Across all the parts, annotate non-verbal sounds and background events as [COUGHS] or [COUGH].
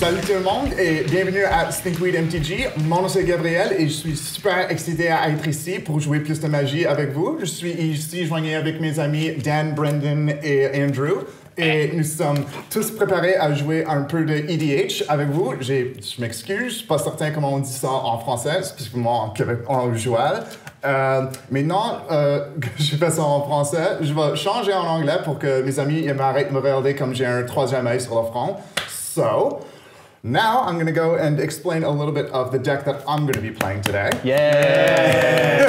Salut tout le monde et bienvenue à Stinkweed MTG. Mon nom c'est Gabriel et je suis super excité à être ici pour jouer plus de magie avec vous. Je suis ici joigné avec mes amis Dan, Brendan et Andrew. Et nous sommes tous préparés à jouer un peu de EDH avec vous. J'ai- Je m'excuse, je suis pas certain comment on dit ça en français, spécifiquement en, Québec, en usual. Euh, maintenant euh, [LAUGHS] que j'ai fait ça en français, je vais changer en anglais pour que mes amis m'arrêtent de me regarder comme j'ai un troisième œil sur le front. So, now I'm going to go and explain a little bit of the deck that I'm going to be playing today. Yeah.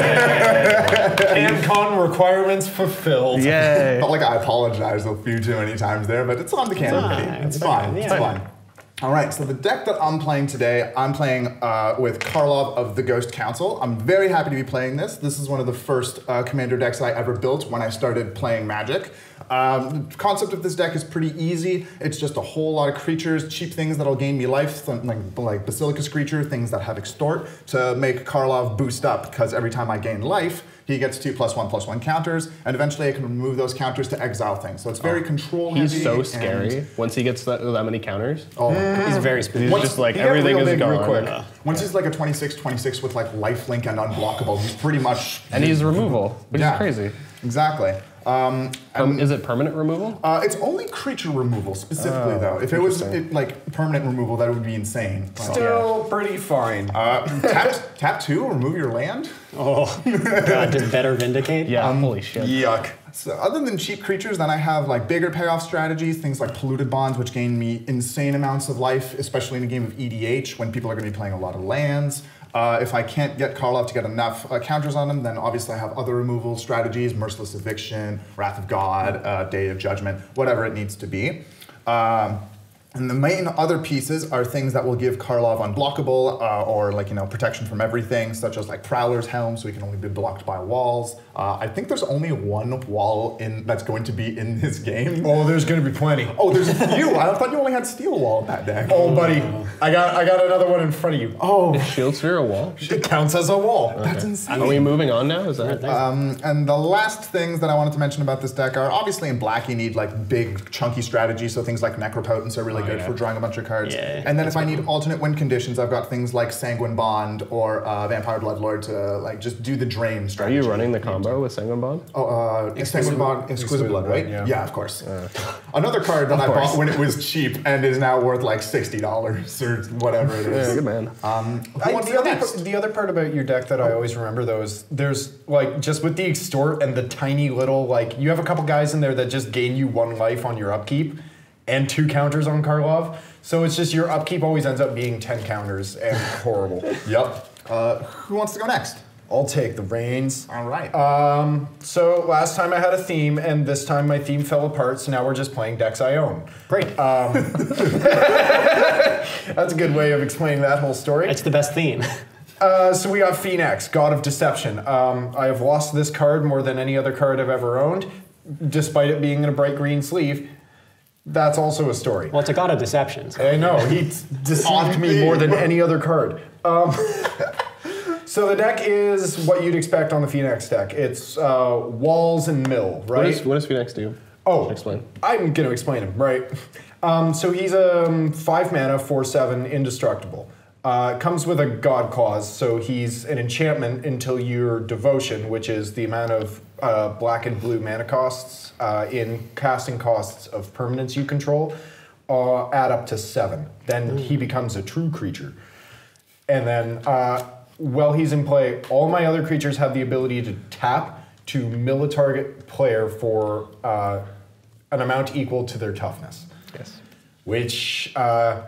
[LAUGHS] CanCon requirements fulfilled. Yay! Felt [LAUGHS] like I apologized a few too many times there, but it's on the can fine, committee. It's it's fine. fine, It's yeah. fine. All right, so the deck that I'm playing today, I'm playing uh, with Karlov of the Ghost Council. I'm very happy to be playing this. This is one of the first uh, commander decks I ever built when I started playing Magic. Um, the concept of this deck is pretty easy. It's just a whole lot of creatures, cheap things that'll gain me life, like, like Basilicus creature, things that have extort, to make Karlov boost up, because every time I gain life, he gets two plus one plus one counters, and eventually I can remove those counters to exile things. So it's very control He's so scary once he gets that, that many counters. Oh, He's very specific. He's Once- just like everything is big real gone. quick. Once he's like a 26 26 with like lifelink and unblockable, he's pretty much. And he's removal, which Yeah. is crazy. Exactly. Um, Um, is it permanent removal? uh, it's only creature removal specifically, Oh, though. If it was it, like permanent removal, that would be insane. But, Still pretty fine. uh, tap, tap two, remove your land. Oh, God, does better vindicate? yeah, um, holy shit. Yuck. So other than cheap creatures, then I have like bigger payoff strategies, things like polluted bonds, which gain me insane amounts of life, especially in a game of EDH when people are going to be playing a lot of lands. Uh, if I can't get Karlov to get enough uh, counters on him, then obviously I have other removal strategies: Merciless Eviction, Wrath of God, uh, Day of Judgment, whatever it needs to be. Um, and the main other pieces are things that will give Karlov unblockable uh, or like you know protection from everything, such as like Prowler's Helm, so he can only be blocked by walls. Uh, I think there's only one wall in that's going to be in this game. Oh, there's gonna be plenty. Oh, there's a few. I thought you only had Steel Wall in that deck. Oh, buddy, I got I got another one in front of you. oh, Shield sphere a wall? It counts as a wall. that's insane. Are we moving on now? Is that? Um, and the last things that I wanted to mention about this deck are obviously in black you need like big chunky strategies, so things like Necropotence are really good yeah. for drawing a bunch of cards. Yeah, and then if I need alternate win conditions, I've got things like Sanguine Bond or uh, Vampire Bloodlord to like just do the drain Are strategy. you running the combo with Sanguine Bond? Oh, uh, Sanguine Bond, Exquisite Blood, right? yeah. Yeah, of course. [LAUGHS] Another card that I course. bought when it was cheap and is now worth like sixty dollars or whatever it is. Yeah, good man. Um, I- the, other, next? the other part about your deck that I always remember though is there's like just with the extort and the tiny little like you have a couple guys in there that just gain you one life on your upkeep and two counters on Karlov. So it's just your upkeep always ends up being ten counters and horrible. [LAUGHS] Yep. Uh, who wants to go next? I'll take the reins. All right. Um, so last time I had a theme, and this time my theme fell apart. So now we're just playing decks I own. Great. [LAUGHS] That's a good way of explaining that whole story. it's the best theme. Uh, so we got Phenax, God of Deception. Um, I have lost this card more than any other card I've ever owned, despite it being in a bright green sleeve. That's also a story. Well, it's a god of deceptions. I know he deceived me more than any other card. Um, [LAUGHS] so the deck is what you'd expect on the Phenax deck. It's uh, walls and mill, right? is, what does Phenax do? Oh, Explain. I'm going to explain him, right? Um, so he's a um, five mana, four seven, indestructible. Uh, comes with a god clause, so he's an enchantment until your devotion, which is the amount of uh, black and blue mana costs uh, in casting costs of permanents you control, uh, add up to seven. Then he becomes a true creature. And then uh, while he's in play, all my other creatures have the ability to tap to mill a target player for uh, an amount equal to their toughness, Yes. which uh,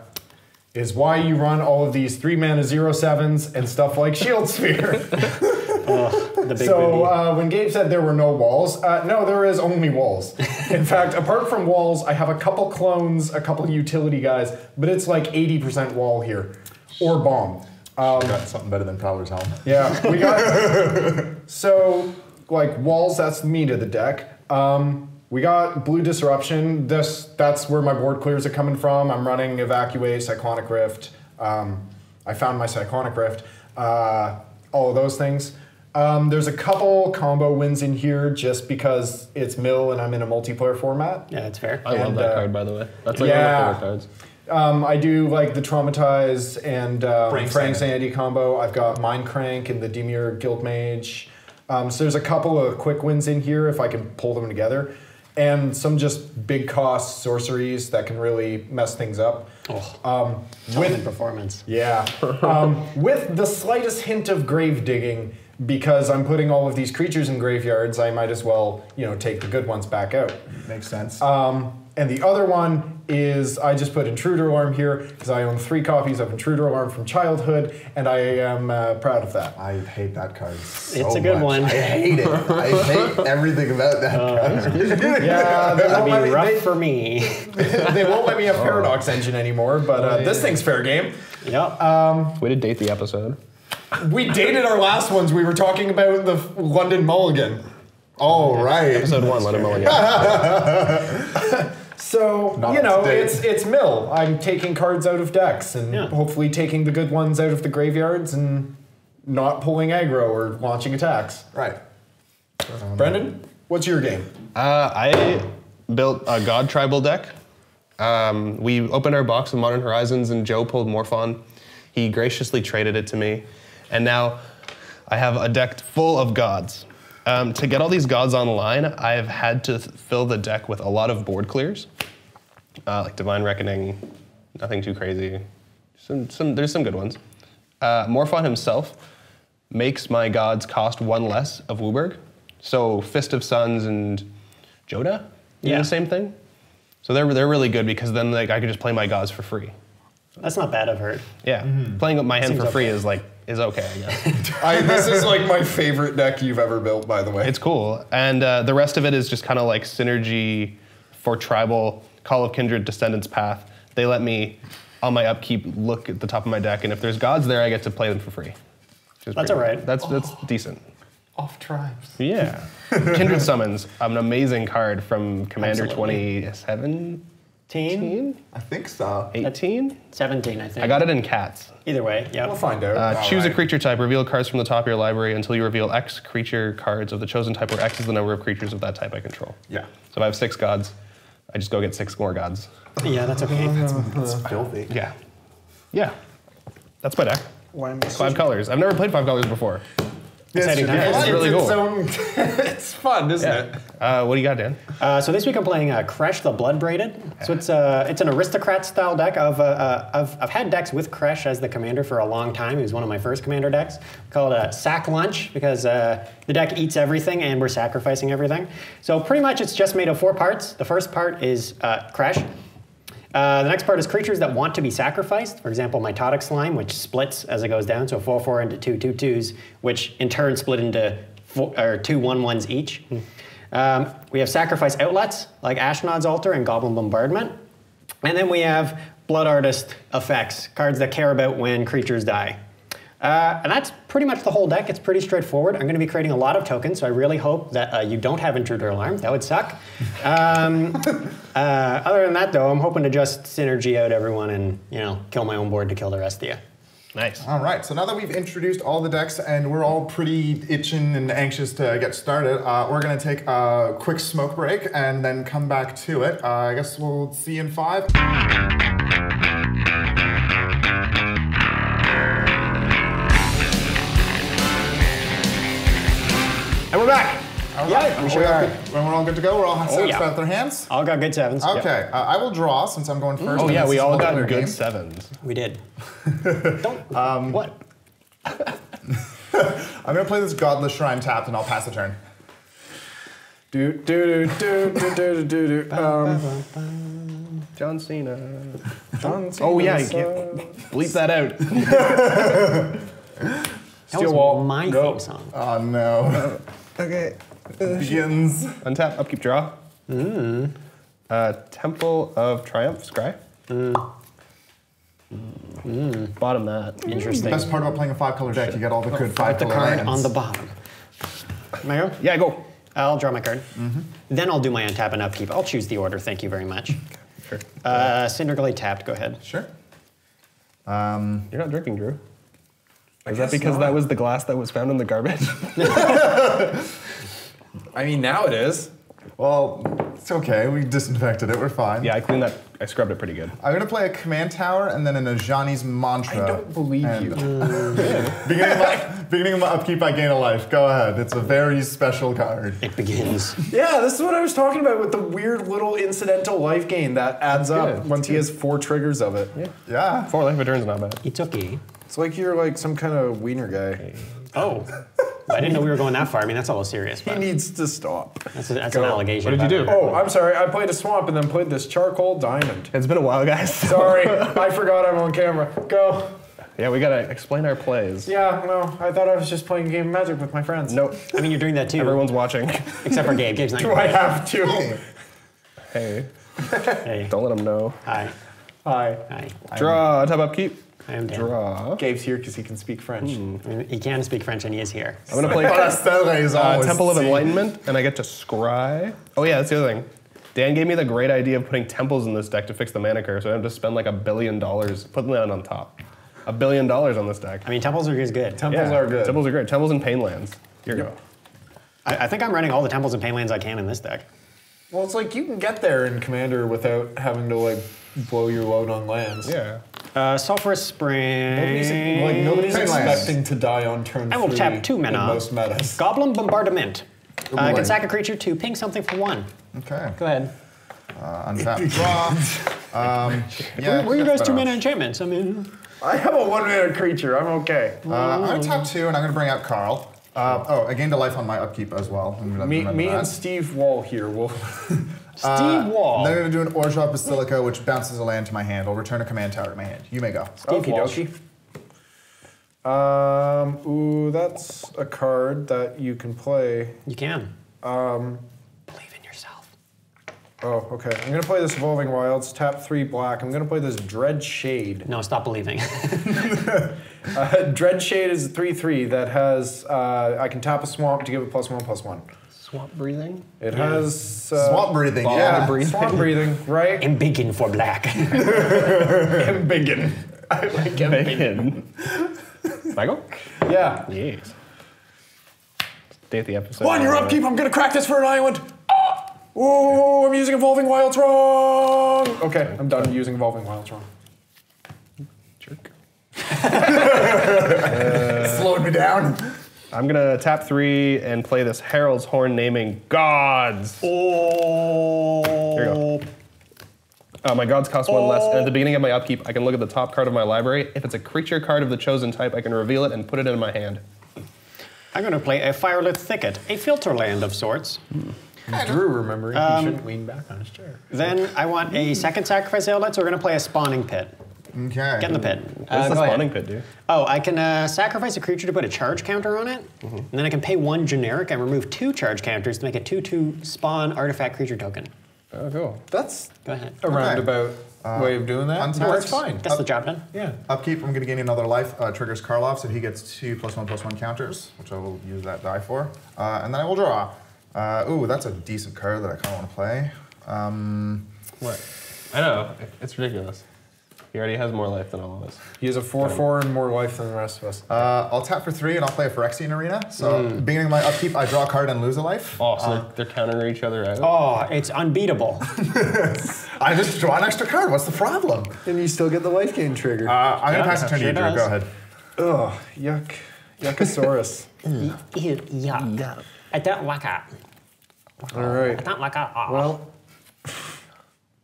is why you run all of these three mana zero sevens and stuff like Shield Sphere. [LAUGHS] The so uh, when Gabe said there were no walls, uh, no, there is only walls. [LAUGHS] In fact, apart from walls, I have a couple clones, a couple utility guys, but it's like 80% wall here, or bomb. Um, got something better than Prowler's Helm. yeah, we got. [LAUGHS] so, like walls, that's the meat of the deck. Um, we got blue disruption. This that's where my board clears are coming from. I'm running evacuate, cyclonic rift. Um, I found my cyclonic rift. Uh, all of those things. Um, there's a couple combo wins in here just because it's mill and I'm in a multiplayer format. yeah, that's fair. I love that uh, card, by the way. That's like yeah. one of my favorite cards. Um, I do like the Traumatize and um, Brain Frank Sanity. Sanity combo. I've got Mind Crank and the Dimir Guild Mage. Um, so there's a couple of quick wins in here if I can pull them together. And some just big cost sorceries that can really mess things up. Oh, Um, with performance. yeah, [LAUGHS] um, with the slightest hint of grave digging, because I'm putting all of these creatures in graveyards, I might as well, you know, take the good ones back out. Makes sense. Um, and the other one is I just put Intruder Alarm here because I own three copies of Intruder Alarm from childhood, and I am uh, proud of that. I hate that card. So It's a good much. one. I hate it. I hate [LAUGHS] everything about that card. [LAUGHS] Yeah, That'd won't, be let me, rough they, for me. [LAUGHS] they won't let me have Paradox Engine anymore, but uh, this thing's fair game. yep. Way to date the episode. We dated our last ones. We were talking about the London Mulligan. All right. Episode one, let him Mulligan. So Not you know, to date. it's it's mill. I'm taking cards out of decks and Yeah. hopefully taking the good ones out of the graveyards and not pulling aggro or launching attacks. Right. Brendan, what's your game? Uh, I built a God tribal deck. Um, we opened our box of Modern Horizons, and Joe pulled Morphon. He graciously traded it to me, and now I have a deck full of gods. Um, to get all these gods online, I've had to fill the deck with a lot of board clears, uh, like Divine Reckoning, nothing too crazy. Some, some, there's some good ones. Uh, Morphon himself makes my gods cost one less of WUBRG. So Fist of Suns and Jodah do Yeah. the same thing. So they're, they're really good because then like I could just play my gods for free. That's not bad, I've heard. Yeah, playing up my hand Seems for free okay. is like is okay. I guess [LAUGHS] I, this is like my favorite deck you've ever built, by the way. it's cool, and uh, the rest of it is just kind of like synergy for tribal Call of Kindred Descendants Path. They let me on my upkeep look at the top of my deck, and if there's gods there, I get to play them for free. which is That's pretty- alright. That's that's decent. Off tribes. Yeah. [LAUGHS] Kindred Summons, an amazing card from Commander Absolutely. 2017? Teen? I think so. 18? 17, I think. I got it in cats. Either way, yeah. We'll find out. Uh, choose a creature type, reveal cards from the top of your library until you reveal X creature cards of the chosen type, where X is the number of creatures of that type I control. Yeah. So if I have six gods, I just go get six more gods. Yeah, that's okay. That's filthy. Yeah. Yeah. That's my deck. Why am I Five colors. I've never played five colors before. Exciting Yeah, times. It's really its cool. own- [LAUGHS] it's fun, isn't Yeah. it? Uh, what do you got, Dan? Uh, so this week I'm playing uh, Kresh the Blood Braided. So it's uh, it's an aristocrat style deck. Of uh, uh, I've, I've had decks with Kresh as the commander for a long time. He was one of my first commander decks. Called uh, Sack Lunch because uh, the deck eats everything and we're sacrificing everything. So pretty much it's just made of four parts. The first part is uh, Kresh. Uh, the next part is creatures that want to be sacrificed. For example, Mitotic Slime, which splits as it goes down, so 4 4 into two two twos, which in turn split into four, or two one ones each. Um, we have Sacrifice Outlets, like Ashnod's Altar and Goblin Bombardment. And then we have Blood Artist effects, cards that care about when creatures die. Uh, and that's pretty much the whole deck. It's pretty straightforward. I'm going to be creating a lot of tokens, so I really hope that uh, you don't have Intruder Alarm. That would suck. Um, [LAUGHS] uh, other than that, though, I'm hoping to just synergy out everyone and you know kill my own board to kill the rest of you. Nice. All right, so now that we've introduced all the decks and we're all pretty itching and anxious to get started, uh, we're gonna take a quick smoke break and then come back to it. Uh, I guess we'll see you in five. Back. All Yeah, we are sure all are. good? When we're all good to go, we're all satisfied yeah. with their hands. All got good sevens. Yep, Okay, uh, I will draw since I'm going first. Oh, yeah, we all got good game. sevens. we did. [LAUGHS] don't. Um, what? [LAUGHS] I'm gonna play this Godless Shrine tapped and I'll pass the turn. Do do do do do do do do. Um, John Cena. John Oh, yeah, Cena's, you uh, Bleep that out. [LAUGHS] That was wall. my Go. theme song. Oh no. Okay. Begins. Untap, upkeep, draw. Uh, Temple of Triumph, scry. Bottom that. Interesting. Best part about playing a five color deck, you get all the good five Put the color card lands. on the bottom. Am I go? Yeah, go. I'll draw my card. Mm -hmm. Then I'll do my untap and upkeep. I'll choose the order. Thank you very much. Sure. Uh, Cinderglade tapped. Go ahead. Sure. Um, You're not drinking, Drew. Is that because not. that was the glass that was found in the garbage? [LAUGHS] I mean, now it is. Well, It's okay. We disinfected it. We're fine. Yeah, I cleaned that. I scrubbed it pretty good. I'm gonna play a command tower and then an Ajani's mantra. I don't believe you. [LAUGHS] beginning, of my, beginning of my upkeep, I gain a life. Go ahead. It's a very special card. It begins. Yeah, this is what I was talking about with the weird little incidental life gain that adds up good. once he has four triggers of it. Yeah. Four life return's not bad. It's okay. It's like you're like some kind of wiener guy. Oh. I didn't know we were going that far. I mean, that's a little serious, He needs to stop. that's, a, that's an allegation. What did you do? I've Oh, I'm sorry. I played a swamp and then played this charcoal diamond. It's been a while, guys. [LAUGHS] Sorry, I forgot I'm on camera. Go. yeah, we gotta explain our plays. Yeah, no, I thought I was just playing game of Magic with my friends. Nope. I mean, you're doing that too. Everyone's watching. Except for Gabe. Gabe's not [LAUGHS] Do here. I have to? hey, Hey. don't let them know. Hi. Hi. Hi. Draw, Top up. upkeep. I am Dan. Draw. Gabe's here because he can speak French. I mean, he can speak French and he is here. I'm gonna play [LAUGHS] Parastelle uh, Temple of. Enlightenment, and I get to scry. Oh yeah, that's the other thing. Dan gave me the great idea of putting temples in this deck to fix the mana curve, so I have to spend like a billion dollars, putting that on top. A billion dollars on this deck. I mean, temples are good. Temples Yeah, are good. Temples are great. Temples and Painlands. Here you go. I, I think I'm running all the temples and painlands I can in this deck. Well, it's like you can get there in Commander without having to like blow your load on lands. Yeah. Uh, Sulphurous Spring. Nobody's, like nobody's Pain lands. expecting to die on turn I will three tap two in mana. most metas. Goblin Bombardment. Uh, I can sack a creature to ping something for one. Okay. Go ahead. Uh, [LAUGHS] untap. Draw. Um, yeah. Where are you that's guys two better mana enchantments? I mean, I have a one mana creature. I'm okay. Uh, I'm gonna tap two, and I'm gonna bring out Carl. Uh, oh, I gained a life on my upkeep as well. Me, me and Steve Wall here will. [LAUGHS] Steve Uh, Wall. Then I'm gonna do an Orzhov Basilica, which bounces a land to my hand. I'll return a command tower to my hand. You may go. Steve Walsh. Um, ooh, that's a card that you can play. You can. Um, Believe in yourself. oh, okay. I'm gonna play this Evolving Wilds, tap three black. I'm gonna play this Dread Shade. No, stop believing. [LAUGHS] Uh, Dread Shade is a 3 3 that has, uh, I can tap a swamp to give it plus one, plus one. Swamp breathing. It has. Uh, Swamp breathing. Bog yeah. breathing. Swamp breathing, right? [LAUGHS] and begin for black. [LAUGHS] Embiggen. I like Bacon. Michael? Yeah. Yes. Day at the episode. One, your upkeep. I'm gonna crack this for an island. Ah! Oh, I'm using Evolving Wilds wrong. Okay, I'm done using Evolving Wilds wrong. Jerk. [LAUGHS] Slowed me down. I'm gonna tap three and play this Herald's Horn naming gods. oh. Here you go. Uh, my gods cost one less, and at the beginning of my upkeep, I can look at the top card of my library. If it's a creature card of the chosen type, I can reveal it and put it in my hand. I'm going to play a Firelit Thicket, a filter land of sorts. Drew remembering he shouldn't lean back on his chair. Then I want a second sacrifice outlet, so we're going to play a Spawning Pit. Okay. Get in the pit. What's Uh, the go ahead. spawning pit do? Oh, I can uh, sacrifice a creature to put a charge counter on it, and then I can pay one generic and remove two charge counters to make a 2 2 spawn artifact creature token. Oh, cool. That's Go ahead. a roundabout way of doing that. untap. No, it's fine. Gets the job done. Yeah. Upkeep, I'm gonna gain another life. Uh, triggers Karlov, so he gets two plus one plus one counters, which I will use that die for. Uh, and then I will draw. Uh, ooh, that's a decent card that I kind of want to play. Um, What? I know. It's ridiculous. He already has more life than all of us. He has a 4 4 and more life than the rest of us. uh, I'll tap for three and I'll play a Phyrexian Arena. So, beginning of my upkeep, I draw a card and lose a life. Oh, so they're, they're countering each other out? Oh, it's unbeatable. [LAUGHS] I just draw an extra card. What's the problem? and you still get the life gain trigger. Uh, I'm Yeah, gonna pass it to you, Drew. Go ahead. Ugh, yuck. Yuckosaurus. [LAUGHS] Ew, yeah. I don't like it. All right. I don't like it. Oh. Well,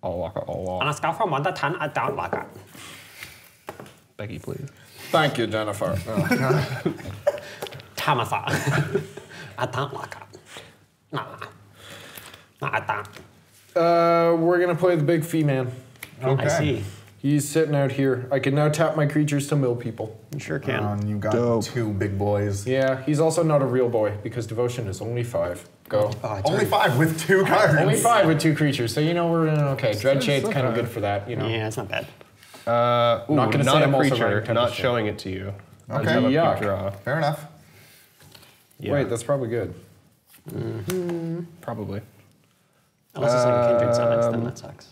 I'll walk all on along. a scale from 1 to 10, I don't like it. Becky, please. thank you, Jennifer. Tamatha. I don't like it. Nah. Nah, I don't. Uh, we're gonna play the big fee man. Okay. I see. He's sitting out here. I can now tap my creatures to mill people. You sure can. Um, you got Dope. two big boys. Yeah, he's also not a real boy because devotion is only five. Go. Oh, Only already- five with two cards. Only five with two creatures, so you know we're in okay. Dread Shade's not kind of good for that, you know. Yeah, it's not bad. Uh, ooh, Not not, gonna say a creature, not showing it to you. Okay. Until upkeep Draw. Fair enough. Yeah, Wait, that's probably good. probably. Unless it's like a kindred summons, then that sucks.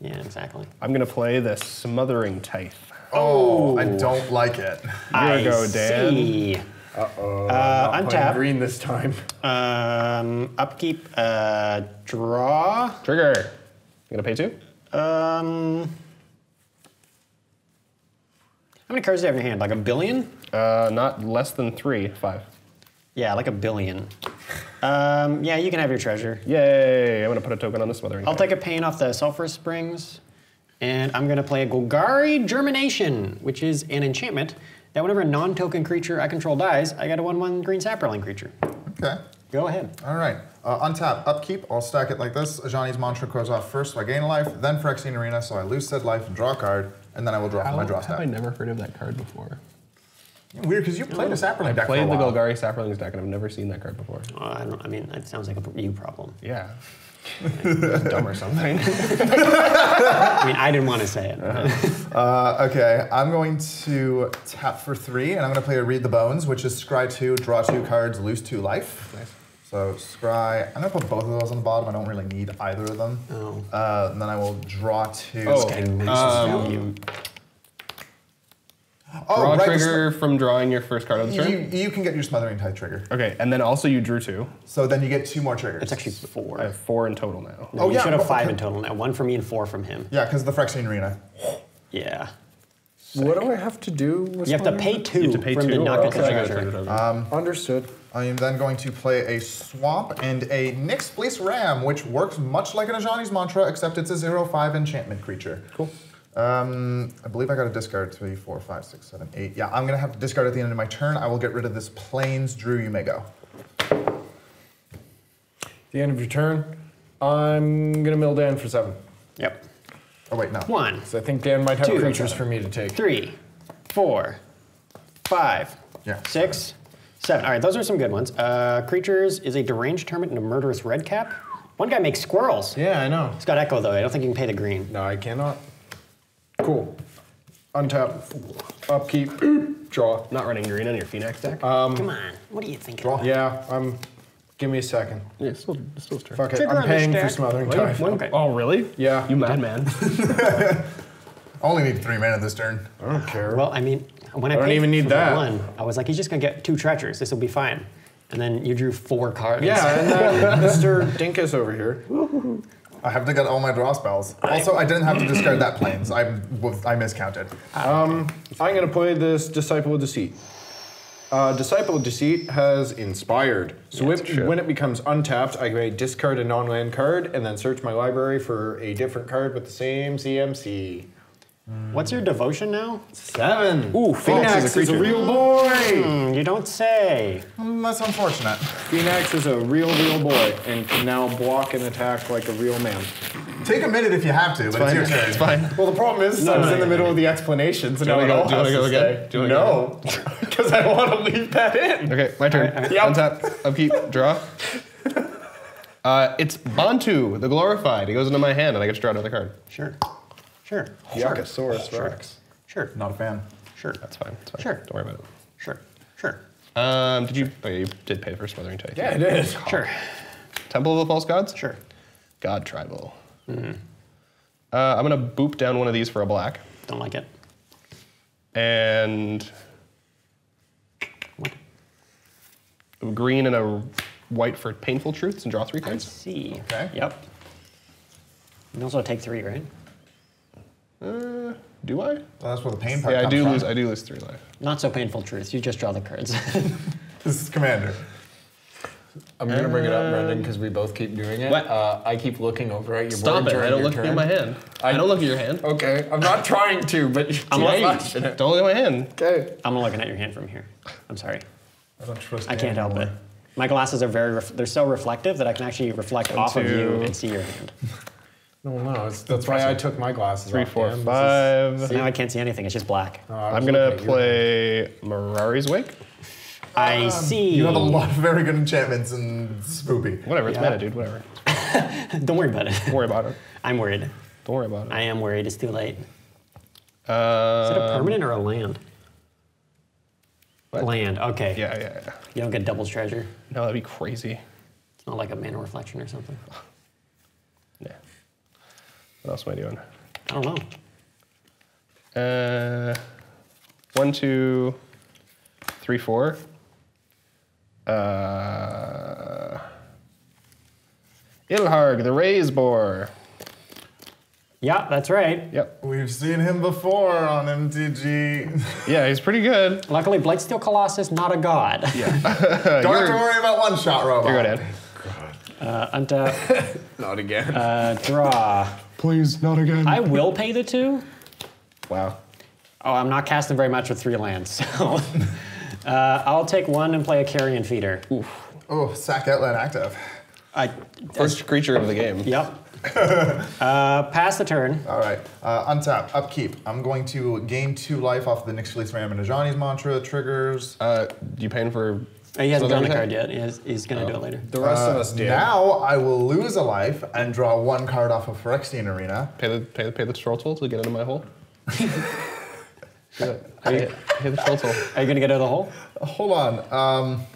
Yeah, exactly. I'm gonna play the Smothering Tithe. Oh, I don't like it. Here we I go, Dan. See. Uh-oh. Uh, I'm not playing untap. green this time. Um, upkeep, uh, draw. Trigger. You gonna pay two? Um, how many cards do you have in your hand? Like a billion? Uh, not less than three. Five. Yeah, like a billion. Um, yeah, you can have your treasure. Yay! I'm gonna put a token on the smothering. I'll Tithe. take a pain off the Sulphur Springs, and I'm gonna play a Golgari Germination, which is an enchantment that whenever a non-token creature I control dies, I get a 1-1 green saproling creature. Okay. Go ahead. All right. Uh, untap, upkeep. I'll stack it like this. Ajani's mantra goes off first, so I gain a life. Then Phyrexian Arena, so I lose said life and draw a card, and then I will draw from my draw have I stack. never heard of that card before? Weird, because you played a Saproling deck Played for the a while. Golgari Saplings deck, and I've never seen that card before. Uh, I, don't, I mean, that sounds like a you problem. Yeah. It's dumb or something. [LAUGHS] I mean, I didn't want to say it. Uh, okay, I'm going to tap for three, and I'm going to play a Read the Bones, which is scry two, draw two cards, lose two life. Nice. So scry. I'm going to put both of those on the bottom. I don't really need either of them. Oh. Uh, and then I will draw two. Oh, Getting massive um, value. Oh, Draw right, the trigger from drawing your first card of the turn. You, you can get your Smothering Tithe trigger. Okay, and then also you drew two. So then you get two more triggers. It's actually four. I have four in total now. No, Oh, you yeah, should have but- five in total now. One for me and four from him. Yeah, because the Phyrexian Arena. Yeah. What do I have to do? With You have to pay two You have to pay from two. the or knock at else the I get a treasure. treasure. Um, Understood. I am then going to play a Swamp and a Nyx Fleece Ram, which works much like an Ajani's Mantra, except it's a 0-5 enchantment creature. Cool. Um, I believe I got to discard three, four, five, six, seven, eight. Yeah, I'm gonna have to discard at the end of my turn. I will get rid of this Plains Drew. You may go. The end of your turn. I'm gonna mill Dan for seven. Yep. Oh wait, no. One, So I think Dan might have Two. creatures for me to take. three, four, five, Yeah. six, seven. All right, those are some good ones. Uh, creatures is a deranged hermit and a murderous red cap. One guy makes squirrels. Yeah, I know. It's got echo though. I don't think you can pay the green. No, I cannot. Cool. Untap. Upkeep. Draw. Not running green on your Phenax deck. Um, Come on. What are you thinking? Draw. Yeah, I'm. Give me a second. yeah, still, still his turn. Fuck it. Trigger I'm paying for smothering Wait, tithe. when- Okay. Oh, really? Yeah. You madman. I [LAUGHS] only need three mana this turn. I don't care. Well, I mean, when I, I don't paid even need for that. one, I was like, he's just gonna get two treasures. This will be fine. And then you drew four cards. yeah, and then [LAUGHS] Mr. Dinkus over here. [LAUGHS] I have to get all my draw spells. Also, I didn't have to discard that planes. I I miscounted. I'm gonna play this Disciple of Deceit. Uh, Disciple of Deceit has Inspired. So it's if, when it becomes untapped, I may discard a non-land card and then search my library for a different card with the same CMC. What's your devotion now? Seven. Ooh, Phenax Phenax is a is a real boy. Hmm, you don't say. Mm, that's unfortunate. Phenax is a real, real boy and can now block and attack like a real man. Take a minute if you have to, but it's your turn. It's fine. Well, the problem is, I was no, in the no, middle no. of the explanations, and Do now wanna it go- all do you wanna has go to again? stay. Do you wanna no, because I want to leave that in. Okay, my turn. Alright, alright. Untap, upkeep, draw. [LAUGHS] Uh, it's Bontu, the Glorified. He goes into my hand, and I get to draw another card. Sure. Sure. Yakosaurus Sure. Rex. Sure. Not a fan. Sure. That's fine. That's fine. Sure. Don't worry about it. Sure. Sure. Um, did you? Oh, you did pay for Smothering Tithe. Yeah, it is. Sure. Temple of the False Gods. Sure. God Tribal. Uh, I'm gonna boop down one of these for a black, Don't like it. and What? a green and a white for Painful Truths, and draw three I cards. see. Okay. Yep. You also take three, right? Uh, do I? Well, that's where the pain part Yeah, I do from. lose. I do lose three life. Not so painful truth. You just draw the cards. [LAUGHS] This is Commander. I'm gonna bring it up, Brendan, because we both keep doing it. What? Uh, I keep looking over at your Stop board it! I don't look turn. at my hand. I, don't look at your hand. Okay, I'm not trying to, but [LAUGHS] you're I'm keep like- flashing it. Don't look at my hand. Okay. I'm looking at your hand from here. I'm sorry. I don't trust I can't help it. My glasses are very. they're so reflective that I can actually reflect off of you and see your hand. [LAUGHS] No, no, it's, that's why I took my glasses Three, off. four, Dan. This is- So now I can't see anything. It's just black. I was I'm gonna looking at your- play Mirari's Wake. I see. You have a lot of very good enchantments and spoopy. Whatever, it's Yeah. meta, dude. Whatever. [LAUGHS] Don't worry about it. Don't worry about it. I'm worried. Don't worry about it. I am worried. It's too late. Is it a Uh, permanent or a land? What? Land. Okay. yeah, yeah, yeah. You don't get double treasure. No, that'd be crazy. It's not like a mana reflection or something. [LAUGHS] Yeah. What else am I doing? I don't know. Uh, one, two, three, four. Uh, Ilharg, the Raze Boar. Yeah, that's right. Yep. We've seen him before on MTG. [LAUGHS] Yeah, he's pretty good. Luckily, Blightsteel Colossus, not a god. Yeah. [LAUGHS] [LAUGHS] Don't have to worry about one shot robot. Here you go, Dan. Uh, untap, Not again. uh, draw. Please, not again. I will pay the two. wow. Oh, I'm not casting very much with three lands, [LAUGHS] so uh, I'll take one and play a carrion feeder. Oh, sack outlet active. I, First creature of the game. yep. [LAUGHS] uh, pass the turn. All right, uh, untap, upkeep. I'm going to gain two life off the Nyx Fleece Ram and Ajani's mantra. Triggers. Uh, you paying for? Oh, he hasn't Another drawn a card yet. He has, he's gonna do it later. The rest of Uh, us do. Now I will lose a life and draw one card off of Phyrexian Arena. Pay the pay the pay the troll toll to get into my hole. [LAUGHS] pay, pay the troll toll. Are you gonna get out of the hole? Hold on, um,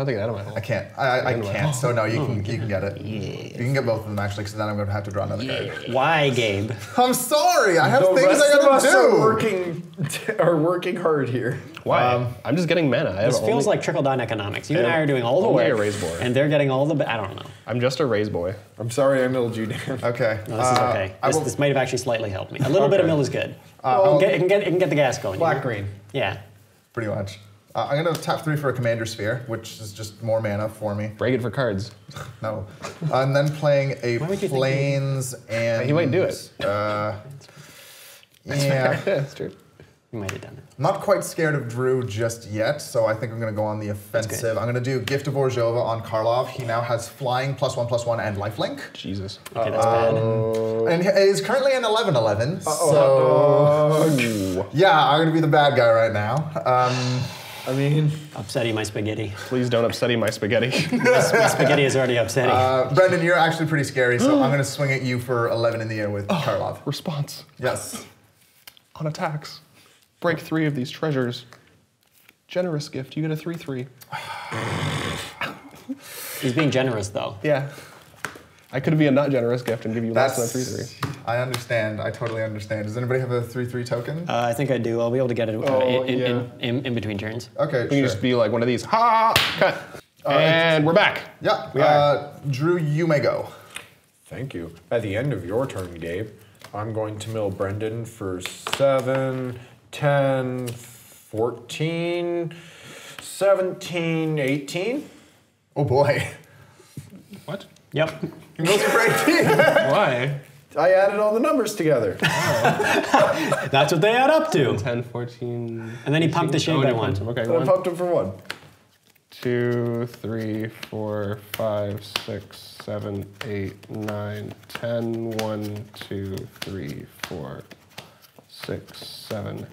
It's not to get out of my hole. I can't. I, I, I can't. So no, you can [LAUGHS] you can get it. You can get both of them actually, because then I'm going to have to draw another card. Why, Gabe? [LAUGHS] I'm sorry. I have the things rest I of gotta us do. are working [LAUGHS] are working hard here. Why? Um, I'm just getting mana. I have This feels only- like trickle down economics. You and I I are doing all the only a work, raise board. and they're getting all the. ba- I don't know. I'm just a raise boy. I'm sorry I milled you, Dan. Okay. No, this is uh, okay. I This, will- this might have actually slightly helped me. A little bit of Okay. mill is good. Uh, it, can get, it, can get, it can get the gas going. you Black know? green. Yeah. Pretty much. Uh, I'm gonna tap three for a commander sphere, which is just more mana for me. Break it for cards. [LAUGHS] No. and then playing a Why would you think he- planes and. He might do it. Uh, [LAUGHS] yeah. yeah, [LAUGHS] that's true. You might have done it. Not quite scared of Drew just yet, so I think I'm gonna go on the offensive. I'm gonna do Gift of Orzhova on Karlov. He now has flying plus one plus one and lifelink. Jesus. Okay, that's bad. And he is currently an 11 11. So. Yeah, I'm gonna be the bad guy right now. Um, I mean, Upsetting my spaghetti. Please don't upsetty my spaghetti. [LAUGHS] my spaghetti is already upsetting. uh, Brendan, you're actually pretty scary, so I'm gonna swing at you for 11 in the air with Karlov. Response. Yes. On attacks. Break three of these treasures. Generous gift. You get a 3 3. He's being generous though. Yeah. I could be a not generous gift and give you less That's. than a 3 3. I understand. I totally understand. Does anybody have a 3 3 token? Uh, I think I do. I'll be able to get it uh, Oh, in, in, yeah. in, in, in between turns. Okay, We can sure. just be like one of these. Ha! Cut. and we're back. yeah, We uh, Drew, you may go. thank you. At the end of your turn, Gabe, I'm going to mill Brendan for 7, 10, 14, 17, 18. Oh boy. What? Yep. He goes for 18. [LAUGHS] Why? I added all the numbers together. [LAUGHS] That's what they add up to. 10, 14. And then he pumped the 18. shade Oh, by and he one. pumped him. Okay, And I pumped him for one. two, three, four, five, six, seven, eight, nine, ten. One, two, three, four, six, seven,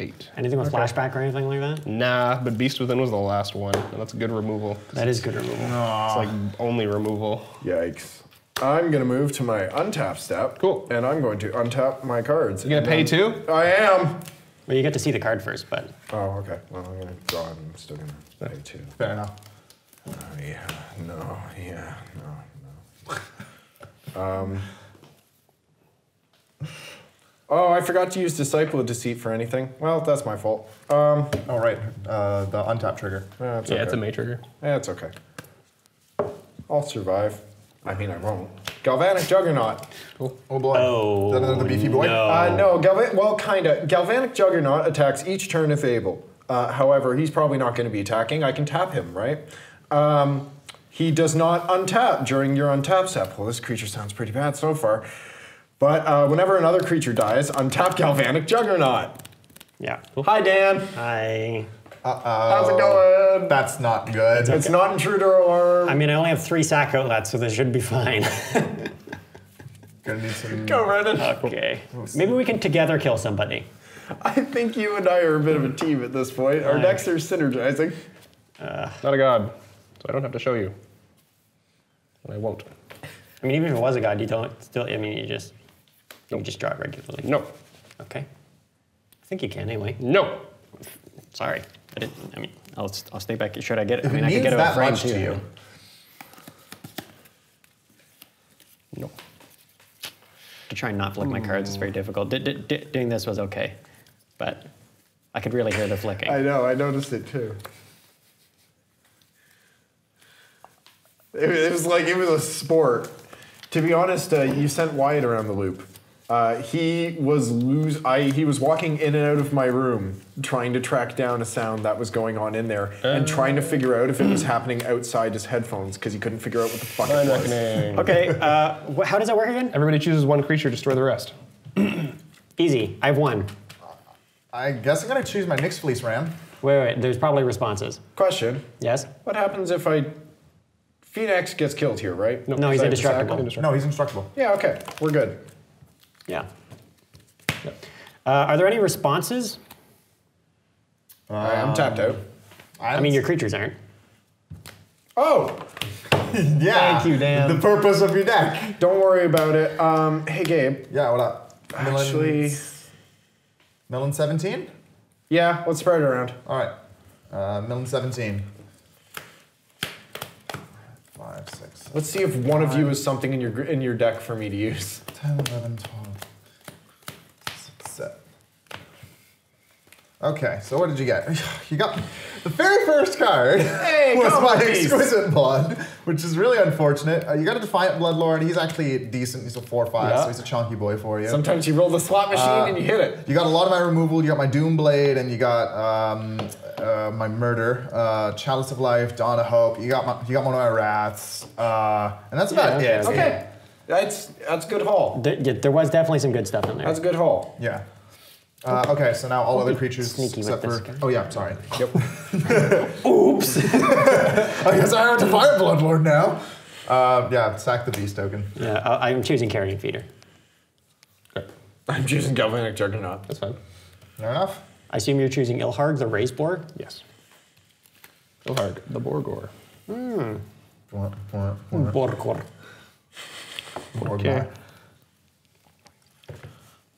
eight. Anything with flashback or anything like that? Nah, but Beast Within was the last one, and that's a good removal. That is good removal. It's like only removal. Yikes. I'm gonna move to my untap step. Cool. And I'm going to untap my cards. You gonna pay too? I am. Well, you get to see the card first, but Oh, okay. Well, I'm gonna draw. and I'm still gonna pay two. Fair enough. Oh, yeah. No. Yeah. No. No. [LAUGHS] um. Oh, I forgot to use Disciple of Deceit for anything. Well, that's my fault. Um. All right, uh, the untap trigger. That's Yeah, okay. it's a May trigger. That's okay. I'll survive. I mean, I won't. Galvanic Juggernaut. Oh boy. Oh, Is that another beefy boy? no. Uh, no, Galvan- well, kind of. Galvanic Juggernaut attacks each turn if able. Uh, however, he's probably not going to be attacking. I can tap him, right? Um, he does not untap during your untap step. Well, this creature sounds pretty bad so far. But uh, whenever another creature dies, untap Galvanic Juggernaut. Yeah. Hi, Dan. I. Uh-oh. How's it going? That's not good. It's not intruder alarm. I mean, I only have three sack outlets, so this should be fine. [LAUGHS] Gonna need some. Go, Brendan. okay. Maybe we can together kill somebody. I think you and I are a bit of a team at this point. Our Fine. decks are synergizing. Not a god, so I don't have to show you. And I won't. I mean, even if it was a god, you don't still. I mean, you just you just draw it regularly. No. Okay. I think you can anyway. No. Sorry, I, I mean, I'll, I'll stay back. Should I get it? I mean, I could get it that much to you. No. To try and not flick my cards is very hmm. difficult. Doing this was okay, but I could really hear the flicking. I know. I noticed it too. It, it was like it was a sport. To be honest, uh, you sent Wyatt around the loop. Uh, he was lose. I he was walking in and out of my room trying to track down a sound that was going on in there and trying to figure out if it was happening outside his headphones because he couldn't figure out what the fuck Line it was. reckoning. Okay, uh, wh- how does that work again? Everybody chooses one creature, to destroy the rest. [CLEARS THROAT] Easy. I have one. I guess I'm gonna choose my Nyx Fleece Ram. Wait, wait. There's probably responses. Question: Yes. What happens if I Phenax gets killed here? Right? No, he's Is that indestructible. No, he's indestructible. Yeah. Okay. We're good. Yeah. Uh, are there any responses? I- I'm tapped out. I mean, your creatures aren't. Oh, [LAUGHS] yeah. Thank you, Dan. The purpose of your deck. don't worry about it. Um, hey, Gabe. Yeah, what up? Actually, Millen 17? yeah. Let's spread it around. All right. Uh, Millen 17. Five, six, Let's see if one of you is something in your in your deck for me to use. 10, 11, 12, Okay, so what did you get? [SIGHS] You got the very first card Hey, [LAUGHS] was my on, exquisite blood, which is really unfortunate. Uh, you got a defiant bloodlord. He's actually decent. He's a four five, Yeah. so he's a chunky boy for you. Sometimes you roll the slot machine Uh, and you hit it. You got a lot of my removal. You got my Doom Blade, and you got um, uh, my Murder, uh, Chalice of Life, Dawn of Hope. You got my, you got one of my Wraths, uh, and that's about Yeah, it. okay. Okay, that's that's good haul. There, yeah, there was definitely some good stuff in there. That's a good haul. Yeah. Uh, okay, so now all other creatures sneaky except this for. guy. Oh yeah, sorry. Yep. [LAUGHS] Oops. [LAUGHS] I guess I have to fire Bloodlord now. Uh, yeah, sack the beast token. Yeah, I- I'm choosing Carrion Feeder. I'm choosing Galvanic Juggernaut. That's fine. Fair enough. I assume you're choosing Ilharg, the Raze Boar. Yes. Ilharg, the Borgor. Point, point, point, Borgor. point. Okay.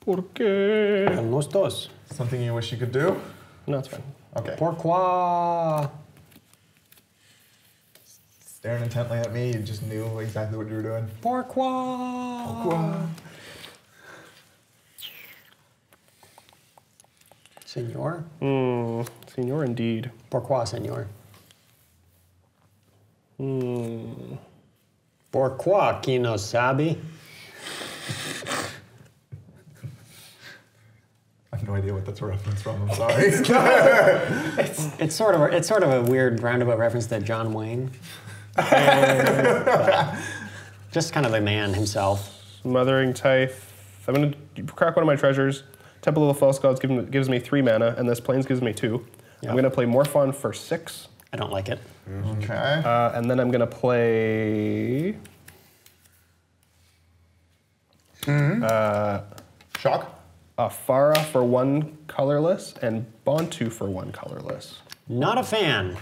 ¿Por qué? Los dos. Something you wish you could do? No, it's fine. Okay. Pourquoi? Staring intently at me, you just knew exactly what you were doing. Pourquoi? Senor? Hmm. Senor, indeed. Pourquoi, senor? Hmm. Pourquoi, qui no sabe? I have no idea what that's a reference from. I'm [LAUGHS] sorry. It's sort of a, it's sort of a weird roundabout reference to John Wayne. But [LAUGHS] just kind of a man himself. Mothering Tithe. I'm gonna crack one of my treasures. Temple of the False Gods gives me, gives me three mana, and this Plains gives me two. Yeah. I'm gonna play Morphon for six, I don't like it. okay. uh, and then I'm gonna play. Uh, Shock. Farah for one colorless and Bontu for one colorless. Not a fan.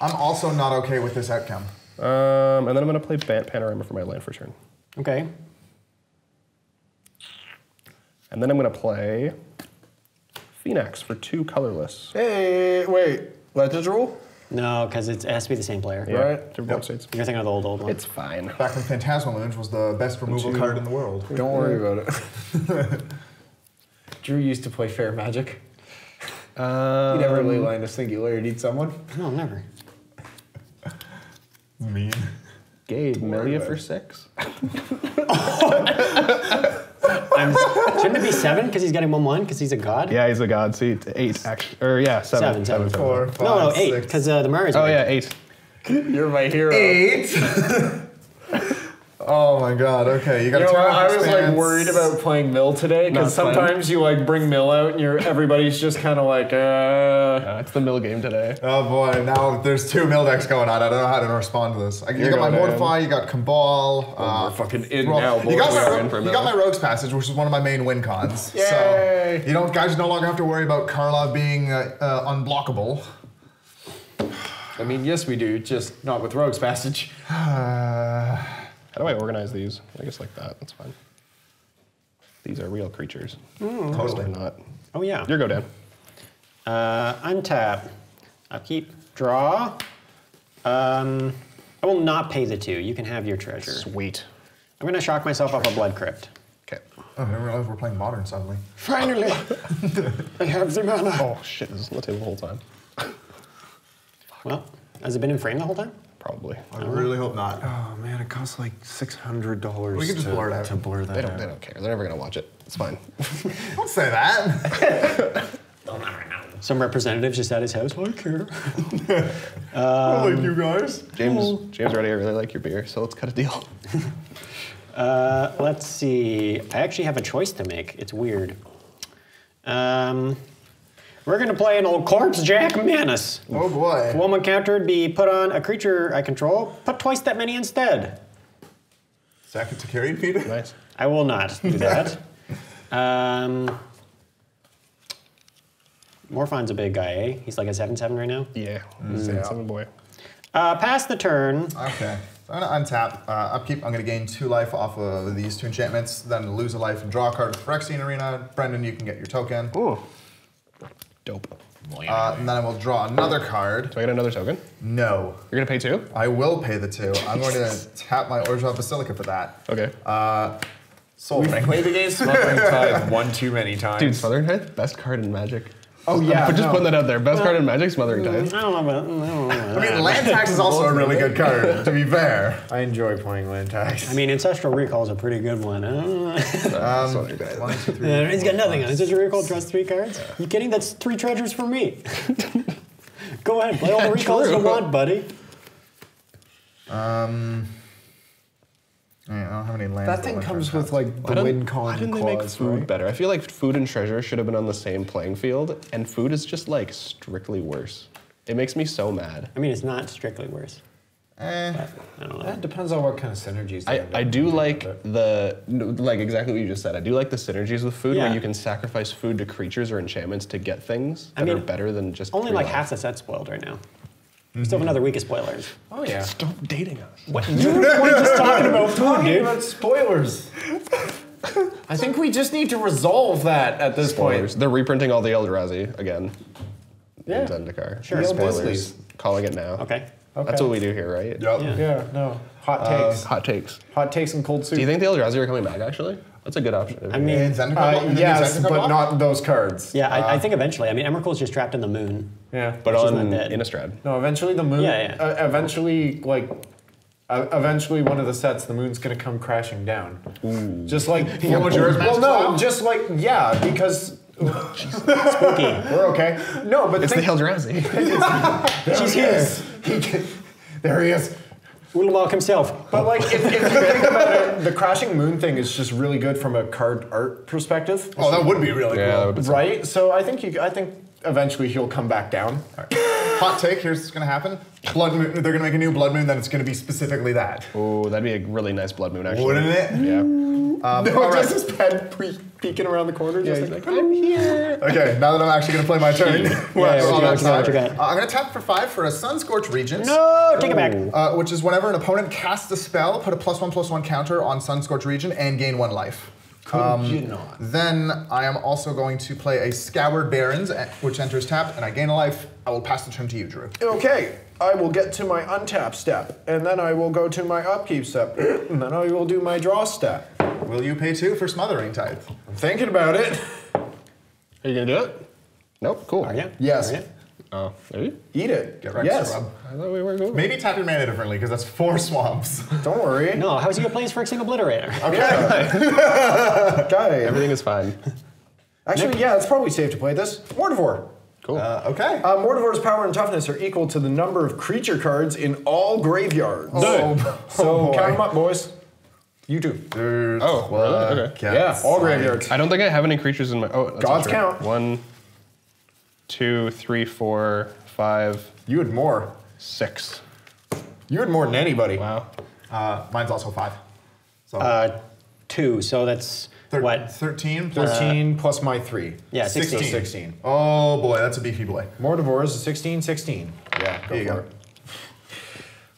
I'm also not okay with this outcome. Um, and then I'm gonna play Ban- Panorama for my land for turn. Okay. And then I'm gonna play Phenax for two colorless. Hey, wait. Legends rule? No, because it has to be the same player. Yeah, Right. to both sides. You're thinking of the old old one. It's fine. Back when Phantasmal Moons was the best removal card in the world. Don't worry about it. [LAUGHS] Drew used to play Fair Magic. Um, He never Leyline of singularity someone. no, never. Mean. Gabe, worry Melia for six. [LAUGHS] I'm, shouldn't it be seven because he's getting one one because he's a god? Yeah, he's a god. See, eight actually, or yeah, seven. Seven, seven. Four, no, no, five, eight six. because uh, the Murray's. Oh away. yeah, eight. You're my hero. Eight. [LAUGHS] oh my god. Okay, you got You to know turn I was like worried about playing Mill today because Not fun. sometimes you like bring Mill out and you're everybody's just kind of like, uh. Uh, it's the mill game today. Oh boy, now there's two mill decks going on. I don't know how to respond to this. I- You You're got my going Mortify, you got Cabal. Oh, we're fucking in Ro- now, You got, my, We are ro- in for you got my. Rogues Passage, which is one of my main win cons. Yay. So you don't guys no longer have to worry about Karlov being uh, uh, unblockable. I mean, yes, we do, just not with Rogue's Passage. [SIGHS] [SIGHS] Uh, How do I organize these? I guess like that. That's fine. These are real creatures. totally. They're not. Oh yeah. Your go, Dan. Uh, untap. Upkeep. Draw. Um, I will not pay the two. You can have your treasure. Sweet. I'm gonna shock myself off a blood crypt. Okay. Oh, I didn't realize we're playing modern suddenly. Finally, [LAUGHS] I have the mana. Oh shit! This is on the table the whole time. Well, has it been in frame the whole time? Probably. I really hope not. Oh man, it costs like six hundred dollars. We can just to, blur that. out. to blur that They don't. out. They don't care. They're never gonna watch it. It's fine. [LAUGHS] Don't say that. [LAUGHS] Some representatives just at his house. I care. [LAUGHS] I like you guys. James. James, already I really like your beer, so let's cut a deal. Uh, let's see. I actually have a choice to make. It's weird. Um, we're gonna play an old Corpsejack Menace. Oh boy. If One encountered be put on a creature I control. Put twice that many instead. Second to carry, Peter. Nice. I will not do that. [LAUGHS] um, Morphon's a big guy, eh? He's like a 7 7 right now. Yeah. Yeah. Seven boy. Uh, pass the turn. Okay. So I'm gonna untap. Uh, upkeep. I'm gonna gain two life off of these two enchantments. Then lose a life and draw a card for Phyrexian Arena. Brendan, you can get your token. Ooh. Dope. Uh, and then I will draw another card. Do I get another token? No. You're gonna pay two? I will pay the two. I'm going to tap my Orzhov Basilica for that. Okay. Uh, Soul We've Ring. played the game Smothering Tithe one too many times. Dude, Smothering Tithe, best card in Magic. Oh yeah, I'm just no. putting that out there. Best card in Magic, Smothering I don't know about. I don't know about I mean. Land Tax is also a really good card, to be fair. [LAUGHS] I enjoy playing land tax. I mean, Ancestral Recall is a pretty good one. I don't know. Smothering Tithe. One, two, three. Uh, he's got nothing on Ancestral Recall. Draws three cards. You kidding? That's three treasures for me. [LAUGHS] Go ahead, play all the [LAUGHS] recalls you want, buddy. Um, yeah, I don't have any land. that thing comes with like the don't- wind con Why didn't they make clause, food right? better? I feel like food and treasure should have been on the same playing field, and food is just like strictly worse. It makes me so mad. I mean, it's not strictly worse. Eh, I don't know. That depends on what kind of synergies. I, I do like the like exactly what you just said. I do like the synergies with food Yeah. where you can sacrifice food to creatures or enchantments to get things I that are better than just Only like life. half the set's spoiled right now. We still have another week of spoilers. Oh yeah. Stop dating us. What? You were just talking about food, Talking dude. about spoilers. I think we just need to resolve that at this Spoilers. point. They're reprinting all the Eldrazi again. Yeah. In Zendikar. Sure. The old Spoilers. Disleys. Calling it now. Okay. Okay. That's what we do here, right? yup. Yeah. Yeah. No. Hot Uh, takes. Hot takes. Hot takes and cold soup. Do you think the Eldrazi are coming back? Actually, that's a good option. I mean, In Zendikar, Uh, in the new yes, Zendikar but not those cards. yeah, I, I think eventually. I mean, Emrakul's just trapped in the moon. Yeah. but which is on not dead. Innistrad. No, eventually the moon. Yeah, yeah. Uh, eventually, like, uh, eventually one of the sets, the moon's gonna come crashing down. Just like What was yours, Well, no, Cloud? just like yeah, because Spooky. [LAUGHS] we're okay. No, but It's the think, Eldrazi. [LAUGHS] She's here. [LAUGHS] He can, there he is. Ulamog himself. But like, if, if you think about it, the crashing moon thing is just really good from a card art perspective, Oh, that would be really yeah, cool. be right? So I think you, I think eventually he'll come back down. Hot take. Here's what's gonna happen. Blood moon. They're gonna make a new blood moon. Then it's gonna be specifically that. Ooh, that'd be a really nice blood moon, actually. Wouldn't it? Yeah. Um, No, all right. just his head pre- peeking around the corner, just he's like, like, I'm here. Okay, now that I'm actually gonna play my turn, yeah, we're what on you that what you got, side. what you got? Uh, I'm gonna tap for five for a Sunscorch Regent. No, take it back. Uh, which is whenever an opponent casts a spell, put a plus one plus one counter on Sunscorch Regent and gain one life. Um, you not? Then I am also going to play a Scoured Barrens, eh, which enters tapped, and I gain a life. I will pass the turn to you, Drew. Okay, I will get to my untap step, and then I will go to my upkeep step, and then I will do my draw step. Will you pay two for Smothering Tithe? I'm thinking about it. Are you gonna do it? Nope. Cool. Are you? Yes. Are you? Oh, are you? Eat it. Get Rex yes. Rub. I thought we were cool. Maybe tap your mana differently, because that's four [LAUGHS] swamps. Don't worry. No, how's he gonna play his Phyrexian Obliterator? Guy. [LAUGHS] Everything is fine. Actually, yeah, it's probably safe to play this. Mortivore. Cool. Uh, okay. Uh, Mortivore's power and toughness are equal to the number of creature cards in all graveyards. Oh, So oh count them up, boys. You too. Dude, Oh, really? Okay. Yeah, all graveyards. I don't think I have any creatures in my. Oh, that's God's not true. count. One, two, three, four, five, You had more. six. You had more than anybody. Wow. Uh, mine's also five. So Uh, two. So that's thir- what? 13 plus 13 plus my 3. Yeah, 16. 16. 16. Oh boy, that's a beefy boy. Mortivore is 16, 16. Yeah, go There you for go. it.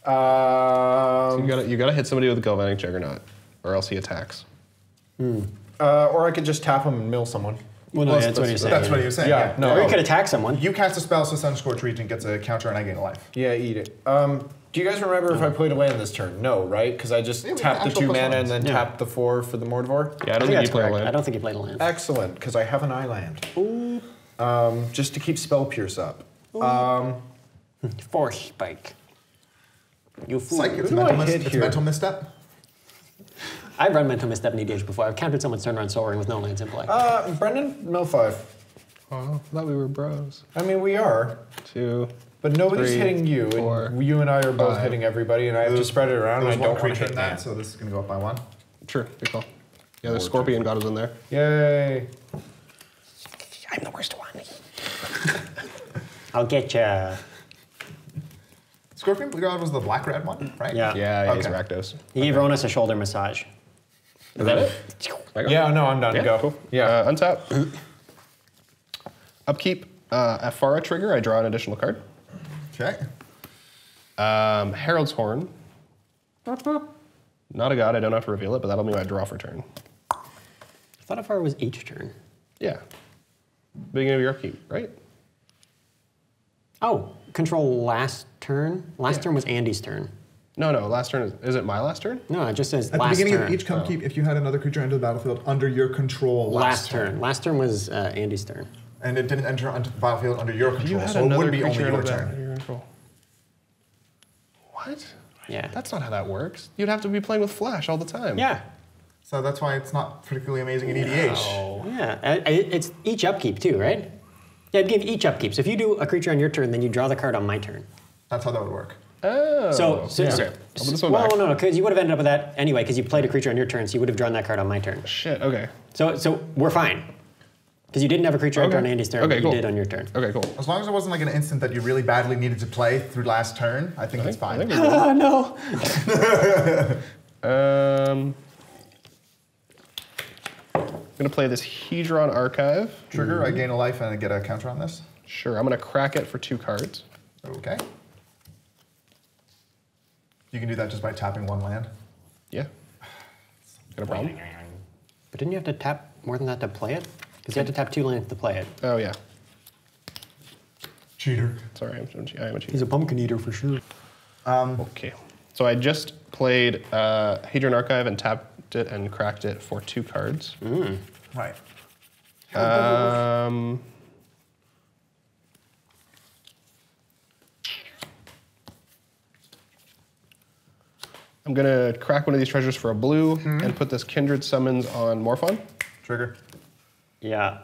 Um, You gotta you gotta hit somebody with a galvanic juggernaut, or else he attacks. uh, or I could just tap him and mill someone. Well, no, Well, that's, what he's saying. That's what he was saying. Yeah, Yeah, no. Or you could attack someone. You cast a spell, so Sunscorch Regent gets a counter, and I gain a life. Yeah, eat it. Um, do you guys remember if I played a land this turn? No, right? Because I just Yeah, tapped the two mana ones. and then Yeah. tapped the four for the Mortivore. Yeah, I don't I think, think you played a land. I don't think you played a land. Excellent, because I have an island. Um, just to keep Spell Pierce up. Um, Force spike. You fool. Psych, it's a Who mental, mis- hit it's a mental misstep. I've run mental misstep in EDH before. I've countered someone's turn around soaring with no lands in play. Uh, Brendan, mill five. Oh, I thought we were bros. I mean, we are, Two. but nobody's Three, hitting you. four, and you and I are both five. hitting everybody, and I have to spread it around. And I don't want to hit that, that. so this is gonna go up by one. Sure, good call. Yeah, the scorpion god was in there. Yay! I'm the worst one. I'll get ya. Scorpion God was the black red one, right? Yeah. Yeah, yeah he's Okay. Rakdos. He gave Ronus a shoulder massage. Is that it? Yeah, no, I'm done. Yeah, Go. cool. Yeah. Uh, untap. [CLEARS THROAT] Upkeep. Uh, Ephara trigger, I draw an additional card. Okay. Um, Herald's Horn. Not a god, I don't have to reveal it, but that'll be my draw for turn. I thought if was each turn. Yeah. Beginning of your upkeep, right? Oh, control last turn? Last Yeah. turn was Andy's turn. No, no, last turn is, is it my last turn? No, it just says At the beginning turn. of each upkeep, if you had another creature enter the battlefield under your control last, last turn. Last turn was uh, Andy's turn. and it didn't enter onto the battlefield under your You control, had so it would be only creature your turn. your control. What? Yeah. That's not how that works. You'd have to be playing with Flash all the time. yeah. So that's why it's not particularly amazing in EDH. Oh, yeah. It- It's each upkeep too, right? Yeah, I'd give each upkeep. So if you do a creature on your turn, then you draw the card on my turn. That's how that would work. Oh. So, so, yeah. so- Okay. I'll put this one well, back. no, no, because you would have ended up with that anyway, because you played a creature on your turn, so you would have drawn that card on my turn. Shit, okay. So, so we're fine, because you didn't have a creature Okay. on Andy's turn, Okay, but cool. you did on your turn. Okay, cool. As long as it wasn't like an instant that you really badly needed to play through last turn, I think I it's think, I fine. think we're Oh [LAUGHS] no! Um, I'm gonna play this Hedron Archive. Trigger, I gain a life and I get a counter on this. Sure, I'm gonna crack it for two cards. Okay. You can do that just by tapping one land. Yeah. Got a problem? But didn't you have to tap more than that to play it? Because you had to tap two lands to play it. Oh yeah. Cheater. Sorry, I'm, I'm, I am a cheater. He's a pumpkin eater for sure. Okay. So I just played uh, Hedron Archive and tapped it and cracked it for two cards. Right. Um, I'm gonna crack one of these treasures for a blue mm-hmm. and put this Kindred Summons on Morphon. Trigger. Yeah.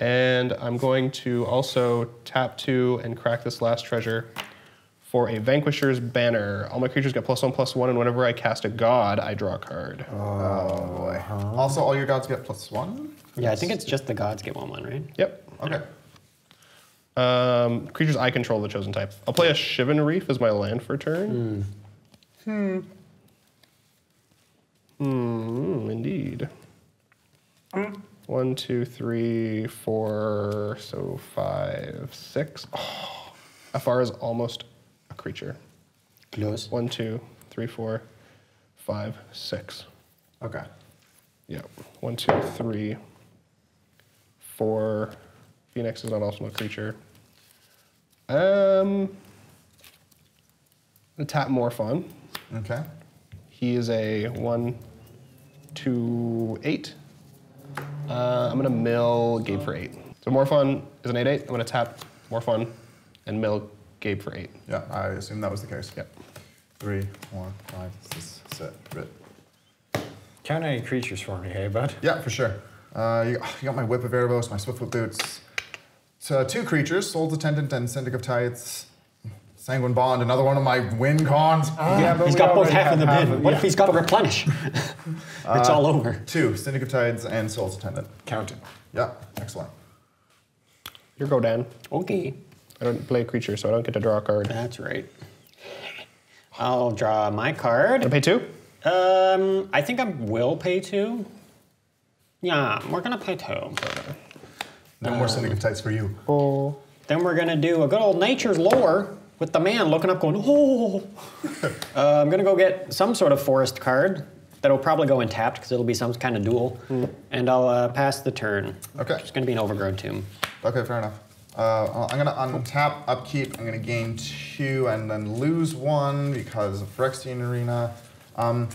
And I'm going to also tap two and crack this last treasure for a Vanquisher's Banner. All my creatures get plus one, plus one, and whenever I cast a god, I draw a card. Oh boy. Also, all your gods get plus one. Yeah, I think it's just the gods get one one, right? Yep. Okay. Um, creatures I control the chosen type. I'll play a Shivan Reef as my land for turn. Hmm. Hmm. Indeed. One, two, three, four, so five, six. Oh, Ephara is almost a creature. Close. One, two, three, four, five, six. Okay. Yeah. One, two, three, four. Phenax is not also a creature. Um, I'm gonna tap Morphon. Okay. He is a one, two, eight. Uh, I'm gonna mill Gabe for eight. So Morphon is an eight eight. I'm gonna tap Morphon and mill Gabe for eight. Yeah, I assume that was the case. Yep. Three, four, five, six, seven. Right. Count any creatures for me, hey, bud? Yeah, for sure. Uh, you, you got my Whip of Erebos, my Swiftfoot Boots. So two creatures, Soul's Attendant and Syndic of Tithes. Sanguine Bond, another one of my win cons. Yeah, but He's we got both half in the have half bin. of- What yeah. if he's got to replenish? [LAUGHS] it's all over. Two, Syndic of Tithes and Soul's Attendant. Count it. Yeah, excellent. Your go, Dan. Okay. I don't play a creature, so I don't get to draw a card. That's right. I'll draw my card. I pay two. Um, I think I will pay two. Yeah, we're gonna pay two. No more Syndic of Tithes for you. Oh. Then we're gonna do a good old nature's lore with the man looking up, going, "Oh." [LAUGHS] uh, I'm gonna go get some sort of forest card that'll probably go in tapped because it'll be some kind of duel, and I'll uh, pass the turn. Okay. It's gonna be an overgrown tomb. Okay, fair enough. Uh, I'm gonna untap upkeep. I'm gonna gain two and then lose one because of Phyrexian Arena. Um,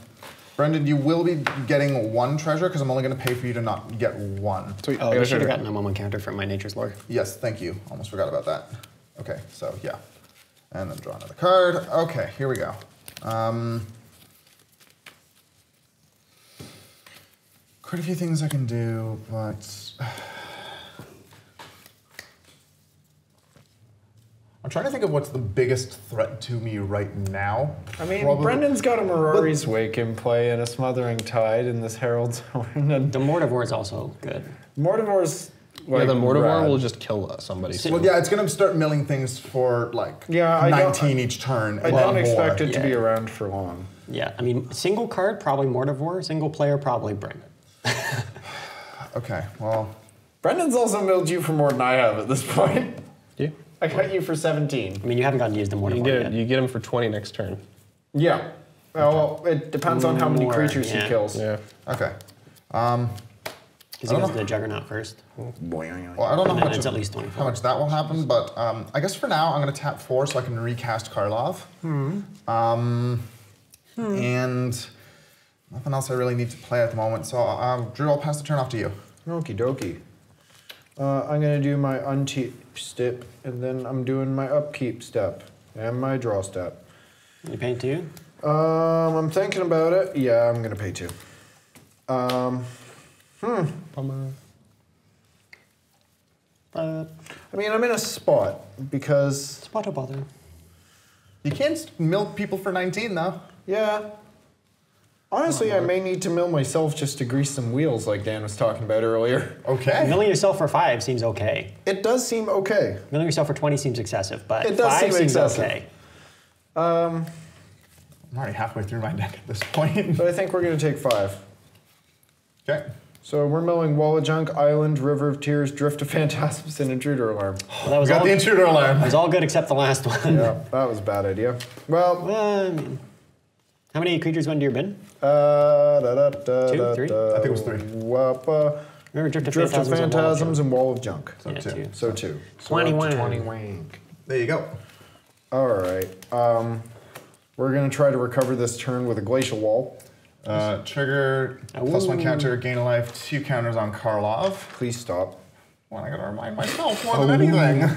Brendan, you will be getting one treasure because I'm only gonna pay for you to not get one. Sweet. Oh, I got you should have gotten a moment counter from my nature's lore. Yes, thank you. Almost forgot about that. Okay, so yeah. And then draw another card. Okay, here we go. Um, quite a few things I can do, but I'm trying to think of what's the biggest threat to me right now. I mean, Probably- Brendan's got a Mirari's Wake in play and a Smothering Tithe in this Herald's [LAUGHS] And The Mortivore is also good. Mortivore's yeah, the Mortivore rad. will just kill uh, somebody. Si- Well, yeah, it's gonna start milling things for like Yeah, I don't- 19 each turn. I and don't more. expect it to be around for long. Yeah, I mean, single card, probably Mortivore. Single player, probably Brendan. [SIGHS] Okay, well, Brendan's also milled you for more than I have at this point. [LAUGHS] Yeah. I got you for 17. I mean, you haven't gotten to use the You get yet. you get him for 20 next turn. Yeah. Well, it depends on how many More, creatures yeah. he kills. Yeah. okay. Um, Because he goes to the Juggernaut first. well, I don't know how much, it's of- at least how much that will happen, but um, I guess for now I'm gonna tap four so I can recast Karlov. Hmm. Um, and nothing else I really need to play at the moment. So, um, Drew, I'll pass the turn off to you. Okie dokie. Uh, I'm gonna do my unkeep step, and then I'm doing my upkeep step and my draw step. You pay two? Um, I'm thinking about it. Yeah, I'm gonna pay two. Um, Bummer. Uh, I mean, I'm in a spot because spot a bother. You can't milk people for 19 though. yeah. Honestly, I may need to mill myself just to grease some wheels, like Dan was talking about earlier. [LAUGHS] Okay. Milling yourself for five seems okay. It does seem okay. Milling yourself for 20 seems excessive, but It does five seem seems excessive. okay. Um, I'm already halfway through my deck at this point. but [LAUGHS] I think we're gonna take five. okay. So we're milling Wall of Junk, Island, River of Tears, Drift of Phantasms, and Intruder Alarm. Well, [SIGHS] that was We got all, the intruder Alarm. It was all good except the last [LAUGHS] one. yeah, that was a bad idea. Well, Well, I mean, how many creatures went into your bin? uh, da, da, da, Two, da, three? da, I think it was three. whap, uh, Remember Drift of Drift of Phantasms, and Wall of Phantasms Junk? and Wall of Junk. So Yeah, two. two. So two. So we're up to 21. 20 wank. There you go. All right. Um, we're gonna try to recover this turn with a glacial wall. Uh, trigger, plus one counter, gain a life, two counters on Karlov. Please stop. Well, I gotta remind myself more than anything.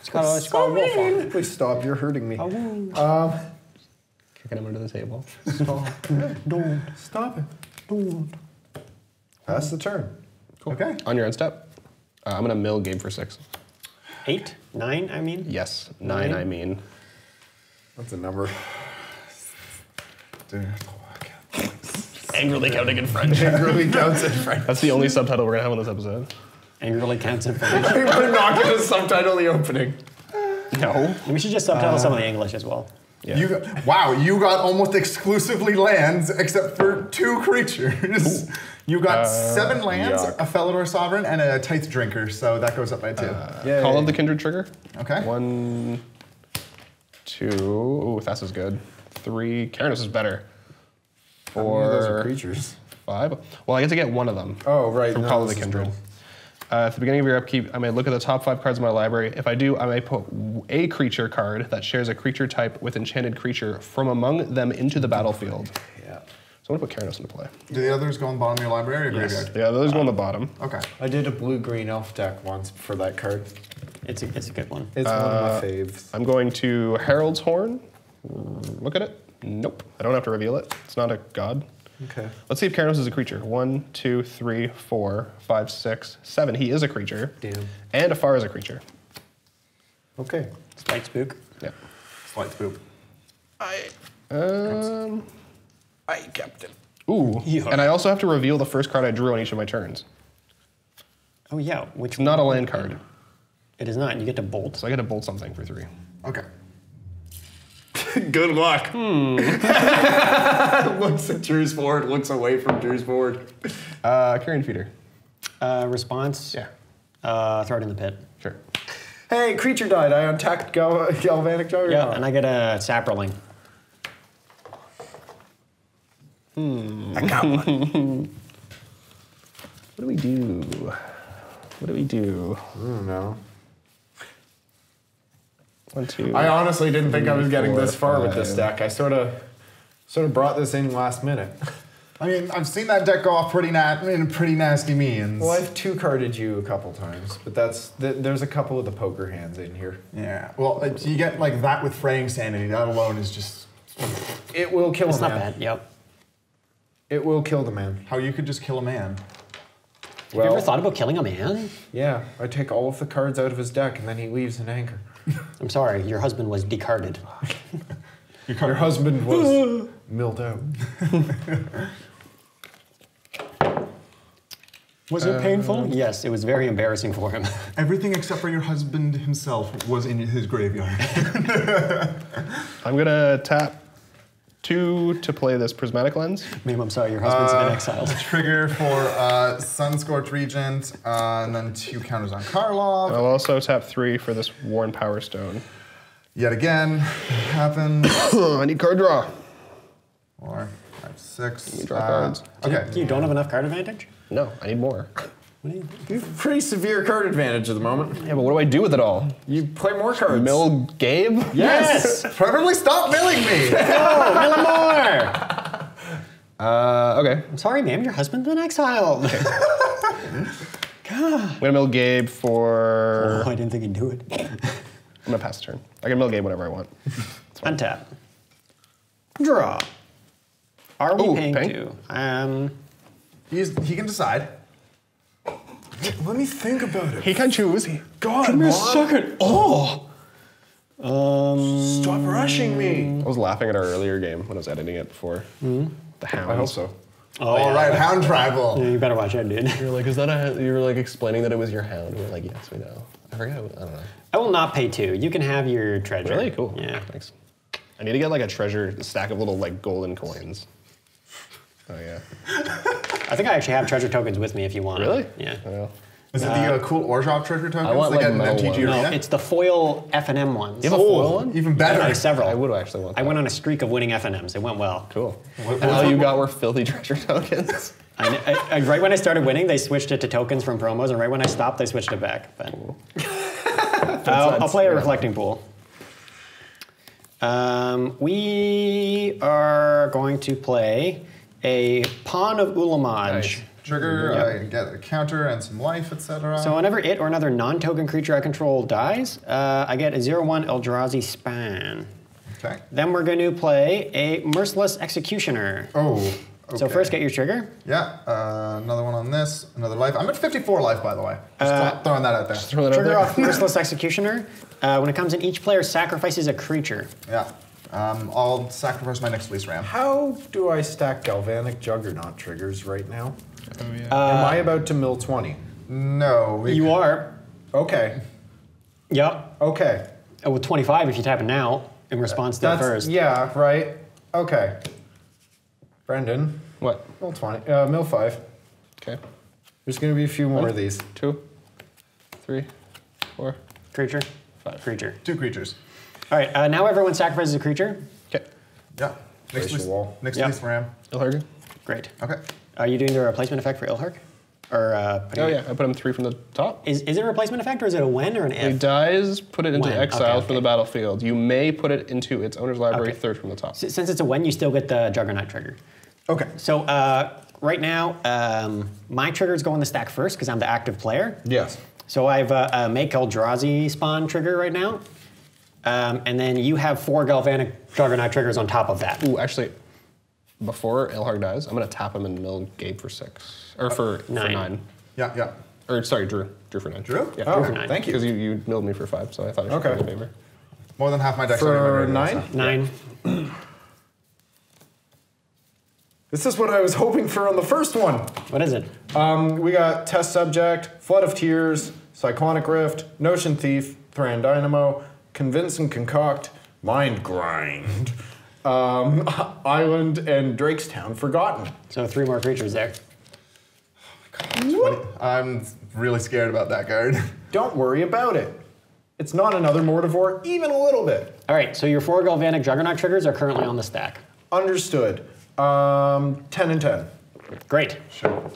It's got it's got a wolf on. Please stop. You're hurting me. Kicking him under the table. Don't. Stop it. Don't. Pass the turn. Okay. On your end step. Uh, I'm gonna mill Gabe for six. Eight? Nine, I mean? Yes, nine. Nine? I mean. That's a number. Dude, Angrily counting in French. Angrily [LAUGHS] counts in French. That's the only subtitle we're gonna have on this episode. Angrily counts in French. [LAUGHS] we're not gonna subtitle the opening. No. We should just subtitle some of the English as well. Yeah. You got, wow, you got almost exclusively lands except for two creatures. [LAUGHS] You got uh, seven lands, yuck. a Felidar Sovereign, and a Tithe Drinker, so that goes up by two. Uh, yeah. Call of the Kindred trigger. okay. One, two. Ooh, Thess is good. Three. Keranos is better. How many of those are Four, creatures. five. Well, I get to get one of them. Oh, right. From no, Call of the Kindred. cool. Uh, at the beginning of your upkeep, I may look at the top five cards in my library. If I do, I may put a creature card that shares a creature type with enchanted creature from among them into the battlefield. Yeah. So I'm gonna put Keranos into play. Do the others go on the bottom of your library or Yes. graveyard? Yeah, those go on the bottom. Okay. I did a blue green elf deck once for that card. It's a, it's a good one. It's one of my faves. I'm going to Herald's Horn. Look at it. Nope. I don't have to reveal it. It's not a god. Okay. Let's see if Keranos is a creature. One, two, three, four, five, six, seven. He is a creature. Damn. And Ephara is a creature. Okay. Spike Spook. Yeah. Slight spoop. I um. I kept it. Ooh. Yeah. And I also have to reveal the first card I drew on each of my turns. Oh, yeah. Which It's not a land card, It is not. You get to bolt. so I get to bolt something for three. Okay. [LAUGHS] Good luck. Hmm. [LAUGHS] looks at Drew's board, looks away from Drew's board. Uh, Carrion Feeder. Uh, response. Yeah. Uh, throw it in the pit. Sure. Hey, creature died. I untacked Gal- Galvanic Juggernaut. Yeah, and I get a Saproling. I got one. [LAUGHS] What do we do? What do we do? I don't know. One, two. I honestly didn't think I was getting Four, this far with this deck. I sort of, sort of brought this in last minute. I mean, I've seen that deck go off pretty na- in pretty nasty means. Well, I've two carded you a couple times, but that's th- there's a couple of the poker hands in here. Yeah. Well, uh, you get like that with fraying sanity. That alone is just It will kill It's a not bad. Yep. It will kill the man. how you could just kill a man. Have you ever thought about killing a man? Yeah, I take all of the cards out of his deck and then he leaves in anger. [LAUGHS] I'm sorry, your husband was decarded. [LAUGHS] Your husband was [GASPS] milled out. [LAUGHS] Was it uh, painful? Yes, it was very embarrassing for him. Everything except for your husband himself was in his graveyard. I'm gonna tap two to play this prismatic lens. Ma'am, I'm sorry, your husband's been exiled. [LAUGHS] Trigger for uh, Sunscorch Regent, uh, and then two counters on Karlov. I'll also tap three for this Worn Powerstone. Yet again, happens. [COUGHS] I need card draw. Four, five, six. draw uh, cards. Okay. You don't have enough card advantage? No, I need more. You have pretty severe card advantage at the moment. Yeah, but what do I do with it all? You play more cards. Mill Gabe? Yes. Preferably stop milling me. [LAUGHS] Oh, Millimore! [LAUGHS] Uh, okay. I'm sorry, ma'am, your husband's been exiled. [LAUGHS] God. I'm gonna mill Gabe for. Oh, I didn't think he'd do it. I'm gonna pass the turn. I can mill Gabe whenever I want. Untap. Draw. Are we Ooh, paying paying? two? Um, He's, he can decide. Let me think about it. He can choose. God, Mom, second. Oh! Um, stop rushing me. I was laughing at our earlier game when I was editing it before. Hmm? The Hound. I hope so. oh, All yeah. right, Hound Tribal. Yeah, you better watch out, dude. You're like, is that a? You were like explaining that it was your hound. We were like, yes, we know. I forget. I don't know. I will not pay two. You can have your treasure. Really cool. Yeah. Thanks. I need to get like a treasure a stack of little like golden coins. Oh yeah. [LAUGHS] I think I actually have treasure tokens with me if you want. them. Really? Yeah. Well, Is it the uh, cool Orzhov treasure tokens? I want, they like, get an metal MTG ones. No, it's the foil F and M ones. You have a foil one? Even I better. have several. I would actually want. I went on a streak of winning FNMs. It went well. Cool. and all you got were filthy [LAUGHS] treasure tokens. I, I, I- right when I started winning, they switched it to tokens from promos, and right when I stopped, they switched it back. But [LAUGHS] I'll, I'll play a reflecting pool. Um, we are going to play a Pawn of Ulamog. Nice. Trigger, Yep. I get a counter and some life, etc. So whenever it or another non-token creature I control dies, uh, I get a 0-1 Eldrazi Spawn. okay. Then we're going to play a Merciless Executioner. Oh. Okay. So first, get your trigger. Yeah, uh, another one on this, another life. I'm at 54 life, by the way. Just th- throwing that out there. Throw that out Trigger there. off Merciless [LAUGHS] Executioner. Uh, when it comes in, each player sacrifices a creature. Yeah. Um, I'll sacrifice my next Fleece Ram. How do I stack Galvanic Juggernaut triggers right now? Oh yeah. Am I about to mill 20? No. We You are. Okay. Yep. Okay. Uh, With 25 if you tap it now in response to the That's first. yeah, right. Okay. Brendan, what? mill 20. Uh, mill 5. Okay. There's going to be a few more of these. Two. Three. Four. Creature. Five. Creature. Two creatures. All right. Uh, now everyone sacrifices a creature. Okay. Yeah. Next Place your Fleece, wall. next Yeah. Fleece Ram. Ilharg. Great. Okay. Are you doing the replacement effect for Ilharg? Or uh, putting Oh it- yeah, I put him three from the top. Is, is it a replacement effect or is it a when or an He if? dies, put it into When? exile Okay, from the battlefield. You may put it into its owner's library Okay. third from the top. S- Since it's a when, you still get the Juggernaut trigger. Okay. So uh, right now, um, my triggers go in the stack first because I'm the active player. Yes. So I have a, a make Eldrazi spawn trigger right now. Um, and then you have four Galvanic Juggernaut triggers on top of that. Ooh, actually, before Ilharg dies, I'm gonna tap him in and mill Gabe for six or for Nine. For nine. Yeah, yeah. Or sorry, Drew. Drew for nine. Drew? Yeah. Oh, for nine. thank you. Because you, you milled me for five, so I thought I should Okay. do you a favor. More than half my deck's For already been nine? ready, [CLEARS THROAT] Nine. This is what I was hoping for on the first one. What is it? Um, we got Test Subject, Flood of Tears, Cyclonic Rift, Notion Thief, Thran Dynamo, Convince and Concoct, Mind Grind, um, [LAUGHS] Island, and Drakestown Forgotten. So three more creatures there. I'm really scared about that card. [LAUGHS] Don't worry about it. It's not another Mortivore, even a little bit. All right, so your four Galvanic Juggernaut triggers are currently on the stack. Understood. Um, 10 and 10. Great. Sure.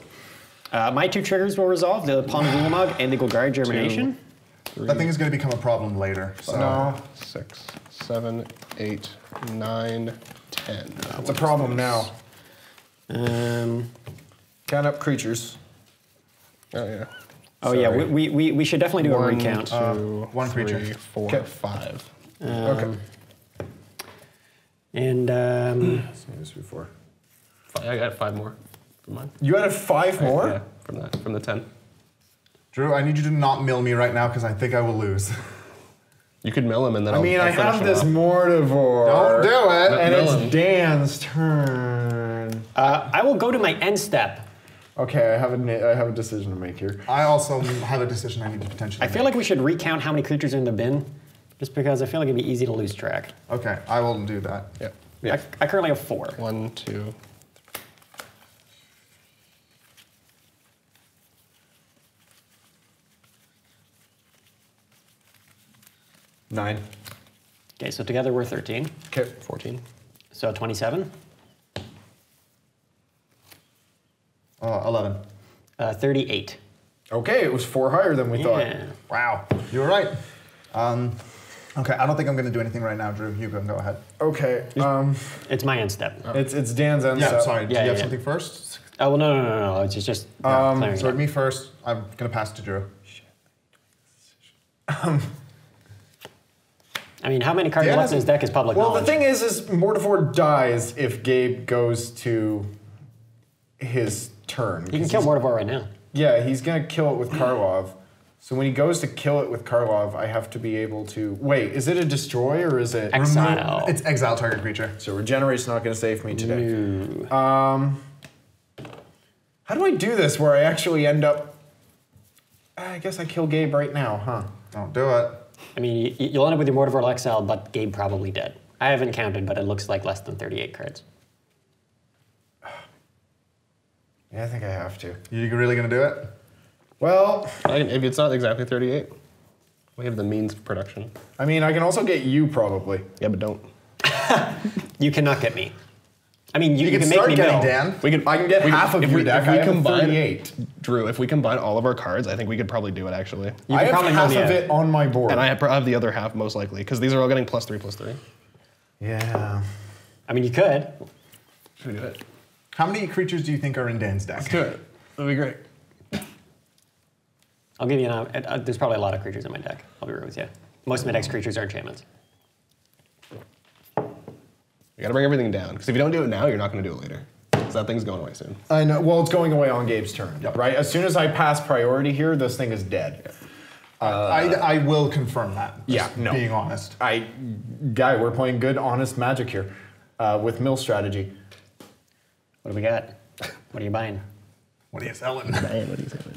Uh, my two triggers will resolve the Pawn of Ulamog and the Golgari Germination. That thing is going to become a problem later. So. No, Six, seven, eight, nine, ten. it's a problem now. Um, Count up creatures. Oh yeah. oh yeah, Sorry. we, we, we, we should definitely do a recount. two, one creature. four, Okay. five. okay. And um, [CLEARS THROAT] This before. I got five more from mine. You added five more. Yeah, from that, from the ten. Drew, I need you to not mill me right now because I think I will lose. You could mill him and then I I'll, mean, I'll I finish have him this off. Mortivore. Don't do it. And Mill him. it's Dan's turn. uh, I will go to my end step. Okay, I have a I have a decision to make here. I also have a decision I need to potentially I feel like we should recount how many creatures are in the bin, just because I feel like it'd be easy to lose track. Okay, I will do that. Yeah. Yeah. I, I currently have four. One, two. Nine. Okay, so together we're 13. Okay. 14. So 27, Uh, 11. uh, 38. Okay, it was four higher than we thought. Yeah. Wow, you were right. Um, okay, I don't think I'm going to do anything right now, Drew. You can go ahead. Okay. Um, It's my end step. it's it's Dan's end. Yeah, step. sorry. Do Yeah, you have yeah. something first? Oh, well, no, no, no, no, no. It's just, just Yeah, clearing so it me first. I'm going to pass to Drew. I mean, how many cards Dan left in his deck is public Well, knowledge. the thing is, is Mortivore dies if Gabe goes to his turn. you can kill he's- Mortivore right now. Yeah, he's gonna kill it with Karlov. So when he goes to kill it with Karlov, I have to be able to wait. Is it a destroy or is it? Ex- Exile. It's exile target creature. so regenerate's not gonna save me today. Ooh. Um, how do I do this where I actually end up? I guess I kill Gabe right now, huh? Don't do it. I mean, you'll end up with your Mortivore exiled, but Gabe probably did. I haven't counted, but it looks like less than 38 cards. [SIGHS] Yeah, I think I have to. You really going to do it? Well, I can- If it's not exactly 38, we have the means of production. I mean, I can also get you probably. Yeah, but don't. [LAUGHS] You cannot get me. I mean, you, You you can can make start me getting mill. Dan. We could. I can get we half of if your we, deck. If we I have combine 38. Drew, if we combine all of our cards, I think we could probably do it actually. You I can have probably half of it on my board. And I have, I have the other half most likely because these are all getting plus three, plus three. yeah. I mean, you could. Should we do it? How many creatures do you think are in Dan's deck? Let's Do it. That'd be great. I'll give you an. Uh, uh, there's probably a lot of creatures in my deck. I'll be real with you. Most of my deck's creatures are enchantments. You gotta bring everything down because if you don't do it now, you're not gonna do it later. Because that thing's going away soon. I know. Well, it's going away on Gabe's turn, right? As soon as I pass priority here, this thing is dead. I, I will confirm that. Yeah, no. Being honest. I, guy, we're playing good, honest magic here, uh, with mill strategy. What do we got? What are you buying? What are you selling? what are you selling?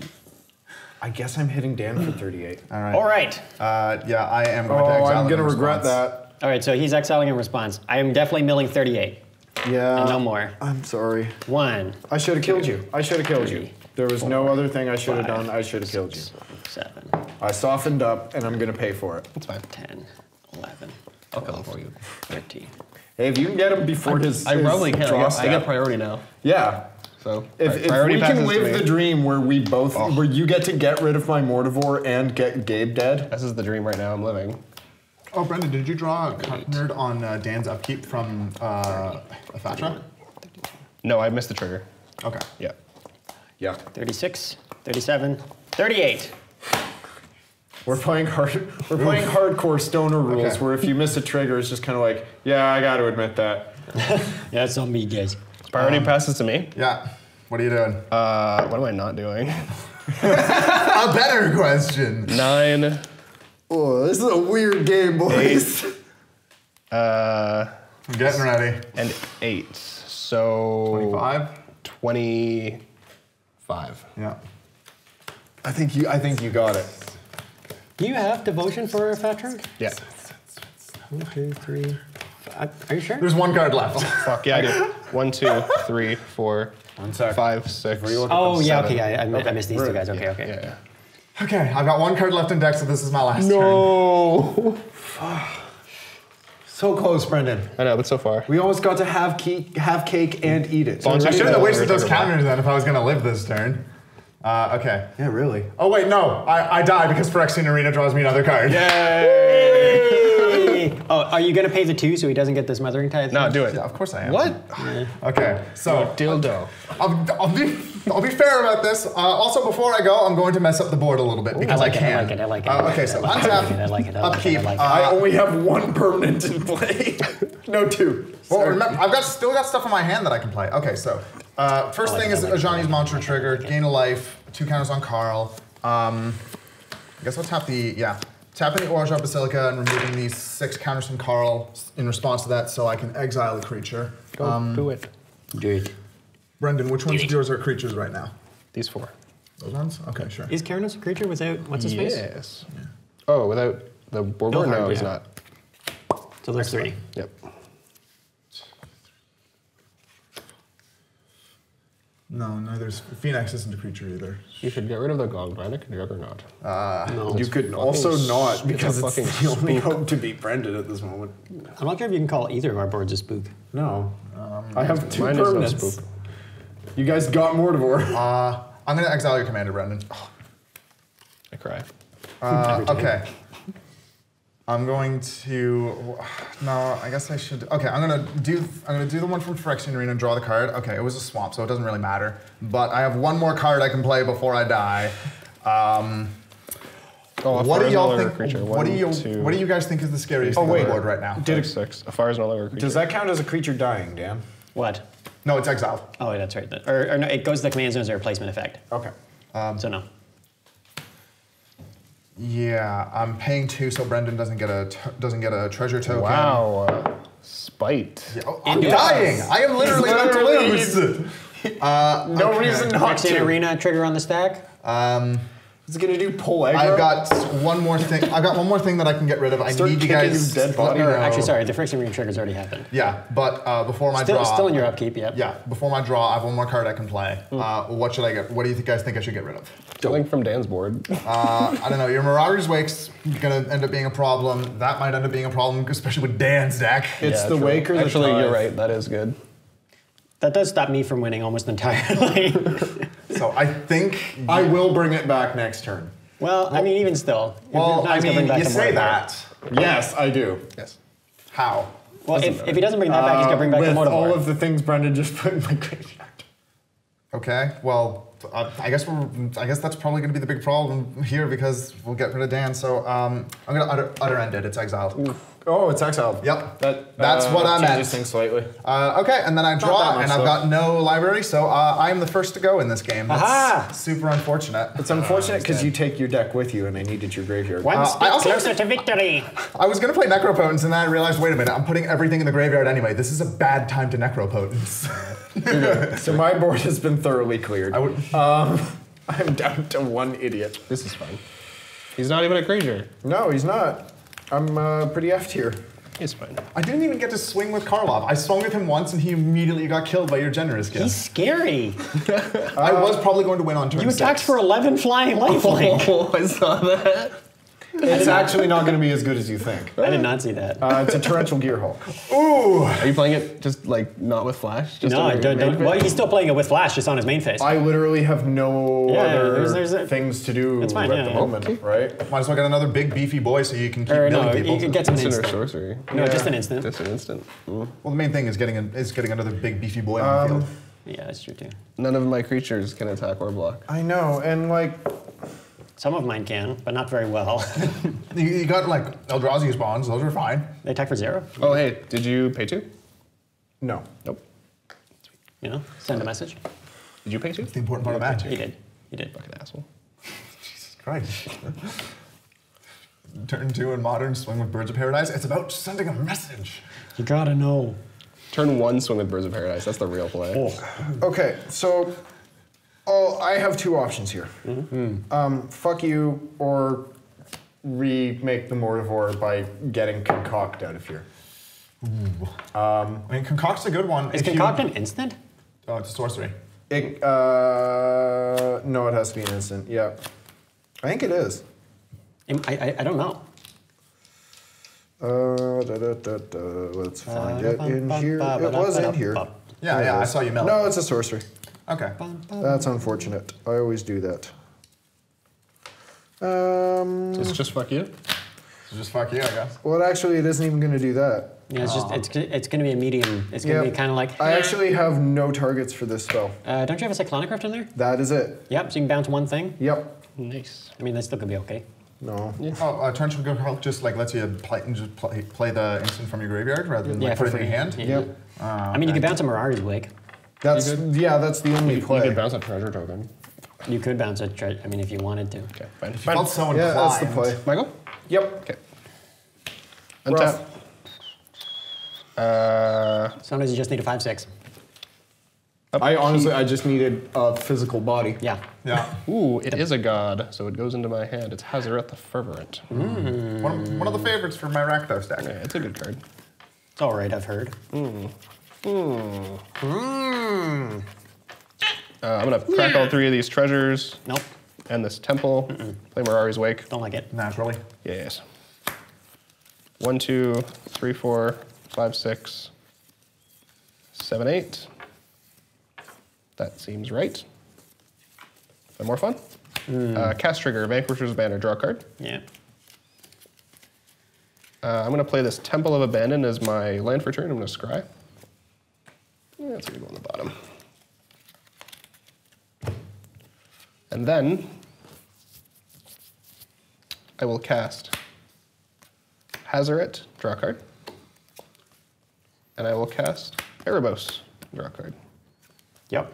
I guess I'm hitting Dan for 38. All right. All right. Uh, yeah, I am going Oh, to exile I'm gonna regret that. All right. So he's exiling in response. I am definitely milling 38. Yeah. And no more. I'm sorry. One, I should have killed you. I should have killed you. There was no other thing I should have done. I should have killed you. seven, I softened up, and I'm gonna pay for it. It's fine. 10, 11, I'll kill him for you. 13. Hey, if you can get him before his, I his probably can. I draw get, I got priority now. yeah. So If, if we can live the dream where we both, oh. where you get to get rid of my Mortivore and get Gabe dead, This is the dream right now. I'm living. Oh, Brendan, did you draw a card on uh, Dan's upkeep from uh, Ephara? No, I missed the trigger. Okay. Yeah. yeah, 36, 37, 38. we're playing hard. We're playing hardcore stoner rules Okay. where if you miss a trigger, it's just kind of like, yeah, I got to admit that. [LAUGHS] Yeah, that's on me, guys. Priority passes to me. Yeah. What are you doing? Uh, what am I not doing? [LAUGHS] a better question. Nine. Oh, this is a weird game, boys. Uh, I'm getting ready. and eight. So 25? 25. Yeah. I think you. I think you got it. Do you have devotion for a fat trunk? Yeah. One, two, three. five. Are you sure? There's one card left. Fuck yeah, I do. One, two, three, four, One sec. five, six. Before you look Oh, yeah, Seven. okay. I, I, I missed these two guys. Okay, okay. Yeah, yeah. Okay, I've got one card left in deck, so this is my last turn. No. So close, Brendan. I know, but so far. We almost got to have cake, have cake and eat it. Bonds I are should have wasted those counters then if I was going to live this turn. Uh, okay. yeah, really. Oh, wait, no. I, I die because Phyrexian Arena draws me another card. Yay! [LAUGHS] Oh, are you gonna pay the two so he doesn't get this Smothering Tithe? No, do it. Yeah, of course I am. What? Okay, so Dildo. I'll, I'll be I'll be fair about this. Uh, also, before I go, I'm going to mess up the board a little bit because I, like it, I can. like it, I like it, I Uh, like okay, it, so I like it, I untap, like it, I like it, I like it, upkeep. I like it. uh, I only have one permanent in play. no, two. Well, Sorry. remember, I've got still got stuff in my hand that I can play. Okay, so uh, first like thing it, is I like it, Ajani's Mantra I like it, I trigger, like gain a life, two counters on Carl. Um, I guess I'll tap the yeah, tapping the Orzhov Basilica and removing these six counters from Carl in response to that, so I can exile a creature. Go Um, do it. Dude. Brendan, which ones of yours are creatures right now? These four. Those ones? Okay, sure. Is Keranos a creature without what's his face? Yes. Oh, without the Borgor? Bilhard, No, he's yeah. not. So there's three. Yep. No, neither's Phenax isn't a creature either. You should get rid of the Galvanic Juggernaut. Ah, no. You could also not because it's, fucking the only hope to beat Brendan at this moment. I'm not sure if you can call either of our boards a spook. No. I have two Mine is no permanents. spook. You guys got Mortivore. [LAUGHS] Uh, I'm gonna exile your commander, Brendan. I cry. Uh, [LAUGHS] okay. I'm going to. No, I guess I should. Okay, I'm gonna do. I'm gonna do the one from Phyrexian Arena and draw the card. Okay, it was a swamp, so it doesn't really matter. But I have one more card I can play before I die. Um, Oh, what do y'all no think? a creature. what do you? two, What do you guys think is the scariest Oh, thing on the board right now? Did it six? Ephara is no longer a creature. Does that count as a creature dying, Dan? What? No, it's exiled. Oh, wait, that's right. That- Or, or no, it goes to the command zone as a replacement effect. Okay. so no. Yeah, I'm paying two, so Brendan doesn't get a t- doesn't get a treasure token. Wow. Uh, spite. Yeah, oh, I'm Yes. dying. I am literally about to lose. [LAUGHS] Uh, No okay. reason not Phyrexian to. Arena trigger on the stack. Um, Is it gonna do pull aggro? I've got one more thing. I've got one more thing that I can get rid of. I Start need you kicking guys. your dead body. Or know. actually, sorry, the Phyrexian Arena trigger's already happened. Yeah, but uh, before my Still, draw. still in your upkeep, yep. Yeah, before my draw, I have one more card I can play. Hmm. Uh, what should I get? What do you guys think I should get rid of? Something from Dan's board. Uh, I don't know. Your Mirari's Wake's gonna end up being a problem. That might end up being a problem, especially with Dan's deck. It's Yeah, the true. wake or the Actually, you're right. That is good. That does stop me from winning almost entirely. [LAUGHS] So I think. I will bring it back next turn. well, I mean, even still. Well, I he's gonna mean, bring back you say Mortar. that. Yes, I do. Yes. How? Well, if, if he doesn't bring that back, he's gonna bring back Uh, With the motor. all of the things Brendan just put in my graveyard. Okay. Well, uh, I guess we're. I guess that's probably going to be the big problem here because we'll get rid of Dan. So um, I'm going to utter, utter end it. It's exiled. Oh, it's exiled. Yep. That, That's uh, what I changes meant. things slightly. Uh, okay, and then I draw, much, and I've though. got no library, so uh, I am the first to go in this game. That's Aha! super unfortunate. It's unfortunate because you take your deck with you, and I needed your graveyard. One Uh, step I also- closer to victory. I was gonna play Necropotence, and then I realized, wait a minute, I'm putting everything in the graveyard anyway. This is a bad time to Necropotence. [LAUGHS] So my board has been thoroughly cleared. I would. Um, [LAUGHS] I'm down to one idiot. This is fun. He's not even a creature. No, he's not. I'm uh, pretty effed here. He's fine. I didn't even get to swing with Karlov. I swung with him once, and he immediately got killed by your generous gift. He's gift. scary. [LAUGHS] I was probably going to win on turn You attacked six. for 11 flying lifelink. [LAUGHS] Oh, I saw that. It's actually not going to be as good as you think. I did not see that. Uh, it's a torrential gearhulk. Ooh. Are you playing it just like not with flash? Just no, on I don't, don't, well, he's still playing it with flash, just on his main face. I literally have no Yeah, other there's- there's a- things to do It's fine, at yeah, the yeah. moment, Okay. right? Might as well get another big beefy boy so you can keep or milling no, people. you could get some Instant or sorcery. No, Yeah. just an instant. Just an instant. Mm. Well, the main thing is getting a, is getting another big beefy boy on the Um, field. Yeah, that's true too. None of my creatures can attack or block. I know, and like, Some of mine can, but not very well. [LAUGHS] You, you got like Eldrazi spawns; those are fine. they attack for zero. Oh, hey, did you pay two? no. Nope. You know, send a message. Did you pay two? It's the important part of that. He did. He did. Fucking asshole. [LAUGHS] Jesus Christ. Turn two in modern swing with Birds of Paradise. It's about sending a message. You gotta know. Turn one, swing with Birds of Paradise. That's the real play. Oh, Okay, so I have two options here. Um, fuck you, or remake the Mortivore by getting Concoct out of here. I mean, Concoct's a good one. is if you- concoct an instant? Oh, it's a sorcery. It, uh, no, it has to be an instant. Yeah, I think it is. I, I, I don't know. Uh, da, da, da, da. Let's find it in here. It was in here. Yeah, yeah, I saw you mill. No, it's a sorcery. Okay. That's unfortunate. I always do that. Um, It's just fuck you. Just fuck you, I guess. Well, actually, it isn't even going to do that. Yeah, it's just it's it's going to be a medium. It's going to Yep. be kind of like. I actually have no targets for this spell. Uh, don't you have a cyclonic rift in there? That is it. Yep. So you can bounce one thing. Yep. Nice. I mean, that still could be okay. No. Oh, uh, Torrential Gearhulk just like lets you play, just play, play the instant from your graveyard rather than Yeah, like put it in your free. hand. Yeah. Yep. I mean, you can bounce a Mirari's Wake. That's yeah. That's the only play. You could bounce a treasure token. You could bounce a tre- I mean, if you wanted to. Okay, fine. If you felt so yeah, that's the play. Michael? Yep. Okay. Rough. Untap. Uh, Sometimes you just need a five six. I honestly, I just needed a physical body. Yeah. Yeah. ooh, it is a god, so it goes into my hand. It's Hazaret the Fervent. One of, one of the favorites for my Rakdos deck. Yeah, it's a good card. It's all right. I've heard. Uh, I'm gonna crack all three of these treasures Nope. and this temple. Play Mirari's Wake. Don't like it. Naturally. Yes. One, two, three, four, five, six, seven, eight. That seems right. Some more fun. Uh, cast trigger, Vanquisher's Banner, draw a card. Yeah. Uh, I'm gonna play this Temple of Abandon as my land for turn. I'm gonna scry. Yeah, that's gonna go on the bottom. And then I will cast Hazaret, draw a card. And I will cast Erebos, draw a card. Yep.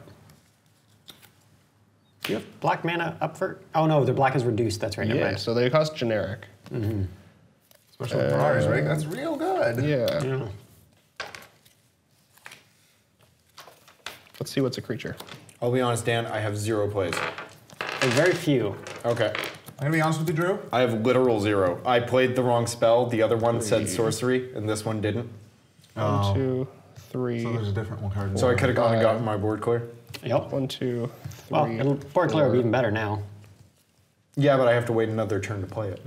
Do you have black mana up for? Oh no, the black is reduced. That's right. never Yeah, mind. so they cost generic. Mm -hmm. Especially with Mirari's Rig. That's real good. Yeah. Yeah. Let's see what's a creature. I'll be honest, Dan. I have zero plays. There's very few. Okay. I'm gonna be honest with you, Drew. I have literal zero. I played the wrong spell. The other one said sorcery, and this one didn't. One, oh. two, three. So there's a different one card. So I could have gone and gotten my board clear. Yep. One, two, three. Well, it'll board clear will be even better now. Yeah, but I have to wait another turn to play it.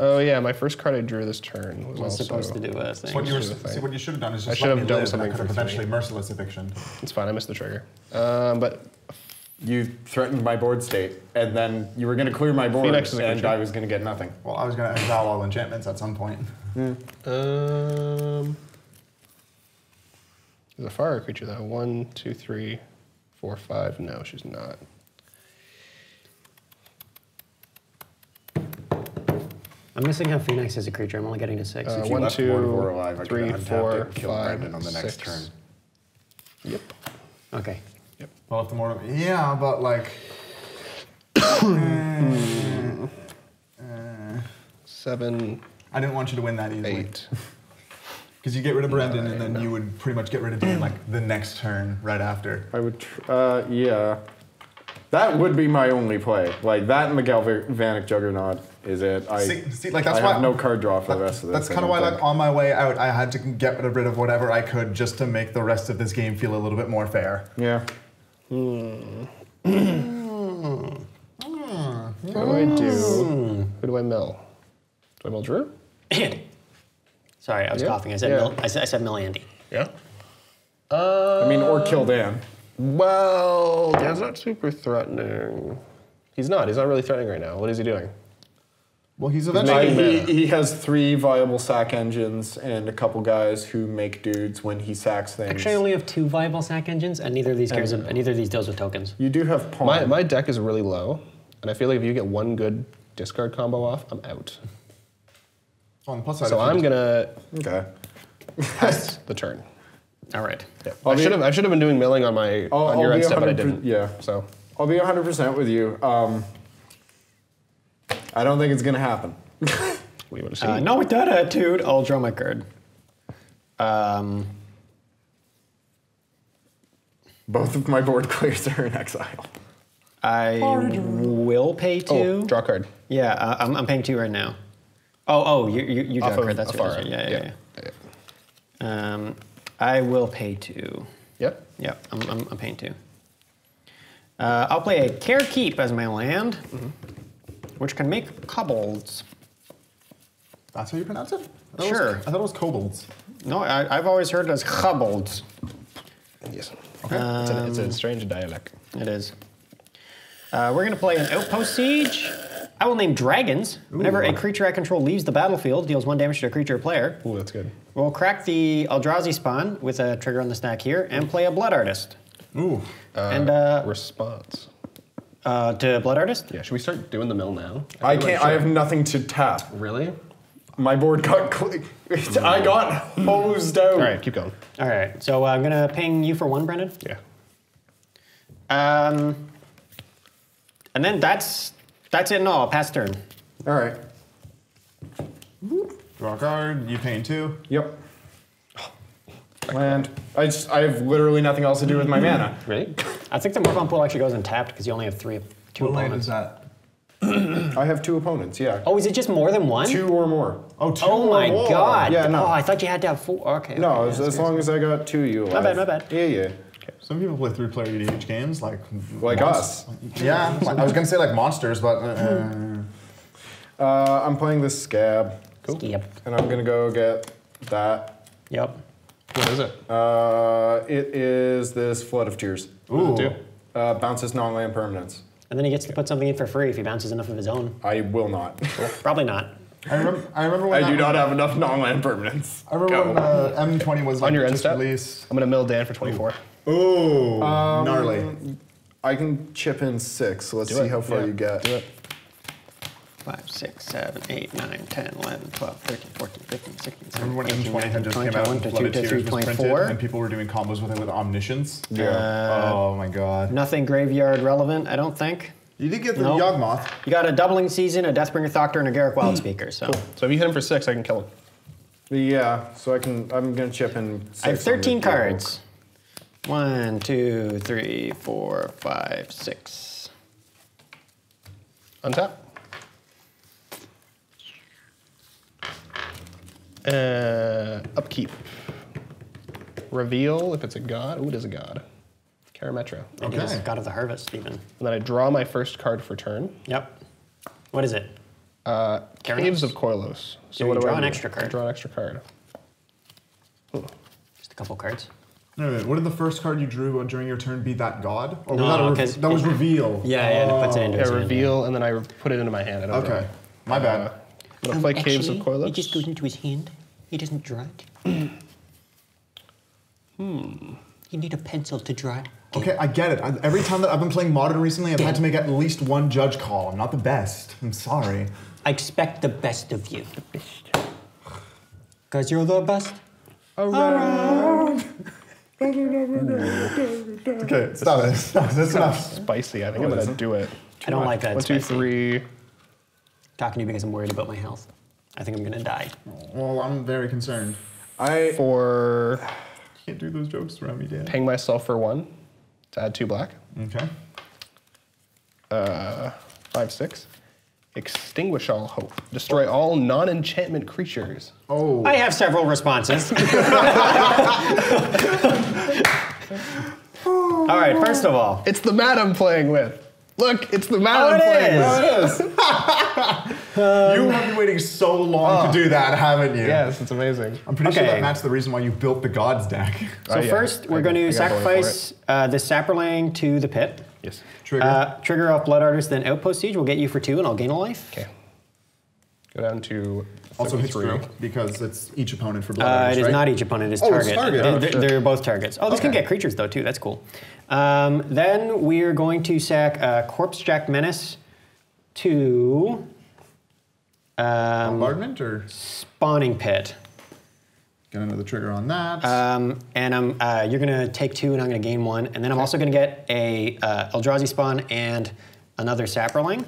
Oh yeah, my first card I drew this turn was, Was also. supposed to do a thing. What you were, Should have see, what you should have done is just I should let have me done live, and I something could have for three. merciless eviction. It's fine. I missed the trigger. Um, but You threatened my board state, and then you were going to clear my board, Phenax is a and creature. I was going to get nothing. Well, I was gonna exile all enchantments at some point. um, there's a fire creature though. One, two, three, four, five. No, she's not. I'm missing how Phenax is a creature. I'm only getting to six. Uh, If you one, left two, Mortivore alive, I could three, have untapped four, it and killed five, Brandon on the next six. turn. Yep. okay. Yep. Well, if the more, yeah, but like, Seven, I didn't want you to win that easily. eight. [LAUGHS] Because you get rid of Brendan, and then you would pretty much get rid of Dan like the next turn right after. I would, tr- uh, yeah. That would be my only play. Like that and the Galvanic Juggernaut is it. I, See- see, like, that's I why- have no card draw for the rest of this. That's kind of why, think. like, on my way out, I had to get rid of whatever I could just to make the rest of this game feel a little bit more fair. Yeah. What do I do? Mm. Who do I mill? Do I mill Drew? Andy. [COUGHS] Sorry, I was Yeah, coughing. I said yeah. Mil- I said I said Mill Andy. Yeah. I mean, or kill Dan. Well, Dan's not super threatening. He's not. He's not really threatening right now. What is he doing? Well, he's I, eventually. making he, he has three viable sack engines and a couple guys who make dudes when he sacks things. Actually, I only have two viable sack engines, and neither of these cares. neither of these deals with tokens. you do have pawn. My, my deck is really low, and I feel like if you get one good discard combo off, I'm out. on the plus side, So I'm gonna okay. pass [LAUGHS] the turn. All right. Yeah. I'll I should have I should have been doing milling on my I'll- on your I'll end be step, but I 100% didn't. yeah. So I'll be 100% with you. Um, I don't think it's going to happen. we would have seen. Uh, no, with that attitude, I'll draw my card. Um, Both of my board [LAUGHS] clears are in exile. I will pay two. Oh, draw card. Yeah, uh, I'm, I'm paying two right now. Oh, oh, you you, you draw Off a of card. That's a right. far that's right. end. Yeah, yeah, Yeah. yeah. Um, I will pay two. Yep. Yeah, I'm, I'm, I'm paying two. Uh, I'll play a Kher Keep as my land, which can make kobolds. That's how you pronounce it? I thought it was- Sure. I thought it was kobolds. No, I, I've always heard it as kobolds. Yes. Okay. it's, a, it's Um, a strange dialect. It is. Uh, we're gonna play an Outpost Siege. I will name dragons. Whenever a creature I control leaves the battlefield, deals one damage to a creature or player. Ooh, that's good. We'll crack the Eldrazi spawn with a trigger on the stack here and play a Blood Artist. Ooh. and uh, Response. Uh, to Blood Artist? Yeah, should we start doing the mill now? I feel can't. like I have nothing to tap. Really? My board got. [LAUGHS] Cl- I got hosed out. All right, keep going. All right, so uh, I'm gonna ping you for one, Brendan. Yeah. Um, and then that's that's it. No, I'll pass turn. All right. Draw a card. You paying two. Yep. Land. I just. I have literally nothing else to do with my mana. Really? I think the Morphon pool actually goes untapped because you only have three, two What land opponents. is that? I have two opponents. Yeah. Oh, is it just more than one? Two or more. Oh, two Oh or my more. god! Yeah, no. Oh, I thought you had to have four. Okay. No, okay, as, yeah, as that's long as I got two, you. My bad, my bad. Yeah, yeah. Some people play three-player EDH games, like Like us. Yeah, I was gonna say like monsters, but uh, Uh, I'm playing this scab, good. Yep. and I'm gonna go get that. Yep. What is it? Uh, it is this flood of tears. ooh, Do. Uh, bounces non-land permanents. And then he gets to put something in for free if he bounces enough of his own. I will not. Probably not. I remember. I remember when I do not have enough non-land permanents. I remember Go. when uh, M20 was like On your end just step? released. I'm gonna mill Dan for 24. Ooh, Um, gnarly. I can chip in six. So let's Do see it. how far Yeah, you get. Do it. 5, 6, 7, 8, 9, 10, 11, 12, 13, 14, 15, 16, 17, Remember when 18, M20 had 19, just 20, came out 21, and 22, Flooded 23, Tears was printed, 24. and people were doing combos with it with Omniscience? Yeah. Oh my god. Nothing graveyard relevant, I don't think. You did get the Nope. Yawgmoth. You got a Doubling Season, a Deathbringer Thoctar, and a Garruk Wildspeaker. Hmm. So So if you hit him for six, I can kill him. Yeah. So I can. I'm gonna chip in. Six I have 13 on the cards. One, two, three, four, five, six. Untap. Uh, upkeep. Reveal if it's a god. Ooh, it is a god. Karametra. It is Okay. God of the Harvest, even. And then I draw my first card for turn. Yep. What is it? Uh, Keranos? Caves of Koilos. So you what do draw I an extra card. I draw an extra card. Just a couple cards. No, wait, what did the first card you drew during your turn be that god? Or No, was that, a re- 'cause that was it- reveal? Yeah, yeah, it puts it into Yeah, his hand. reveal, and then I put it into my hand. I don't draw. Okay, my bad. I'm gonna Caves of Koilos. It just goes into his hand. He doesn't draw it. [CLEARS THROAT] hmm. You need a pencil to draw it. Okay, I get it. I, every time that I've been playing Modern recently, I've had to make at least one judge call. I'm not the best. I'm sorry. I expect the best of you. The best. Because you're the best. Okay, stop it. Stop. That's enough. Spicy. I think I'm gonna do it. I don't like that. One, two, spicy. three. Talking to you because I'm worried about my health. I think I'm gonna die. Well, I'm very concerned. I. For Can't do those jokes around me, Dan. paying myself for one to add two black. Okay. Uh, five, six. Extinguish all hope. Destroy all non-enchantment creatures. Oh. I have several responses. [LAUGHS] all right, first of all, It's the mat I'm playing with. Look, it's the mat Oh, I'm it playing is. with. [LAUGHS] you have been waiting so long to do that, haven't you? Yes, it's amazing. I'm pretty sure Okay. that Matt's the reason why you built the gods deck. so Oh, yeah. first we're I- going to I got going sacrifice uh, the Saproling to the pit. Yes. Trigger. Uh, trigger off Blood Artist, then Outpost Siege We'll get you for two, and I'll gain a life. Okay. Go down to also hits 33. stroke because it's each opponent for blood. Uh, Artist, it is right? not each opponent, it's Oh, it's target. target. They're, Oh, they're- shit. they're both targets. Oh, this can get creatures though too. That's cool. Um, then we're going to sack uh, Corpsejack Menace to um, Bombardment or Spawning Pit. get another trigger on that. Um, and I'm, uh, you're gonna take two, and I'm gonna gain one, and then I'm also gonna get a uh, Eldrazi spawn and another Saproling.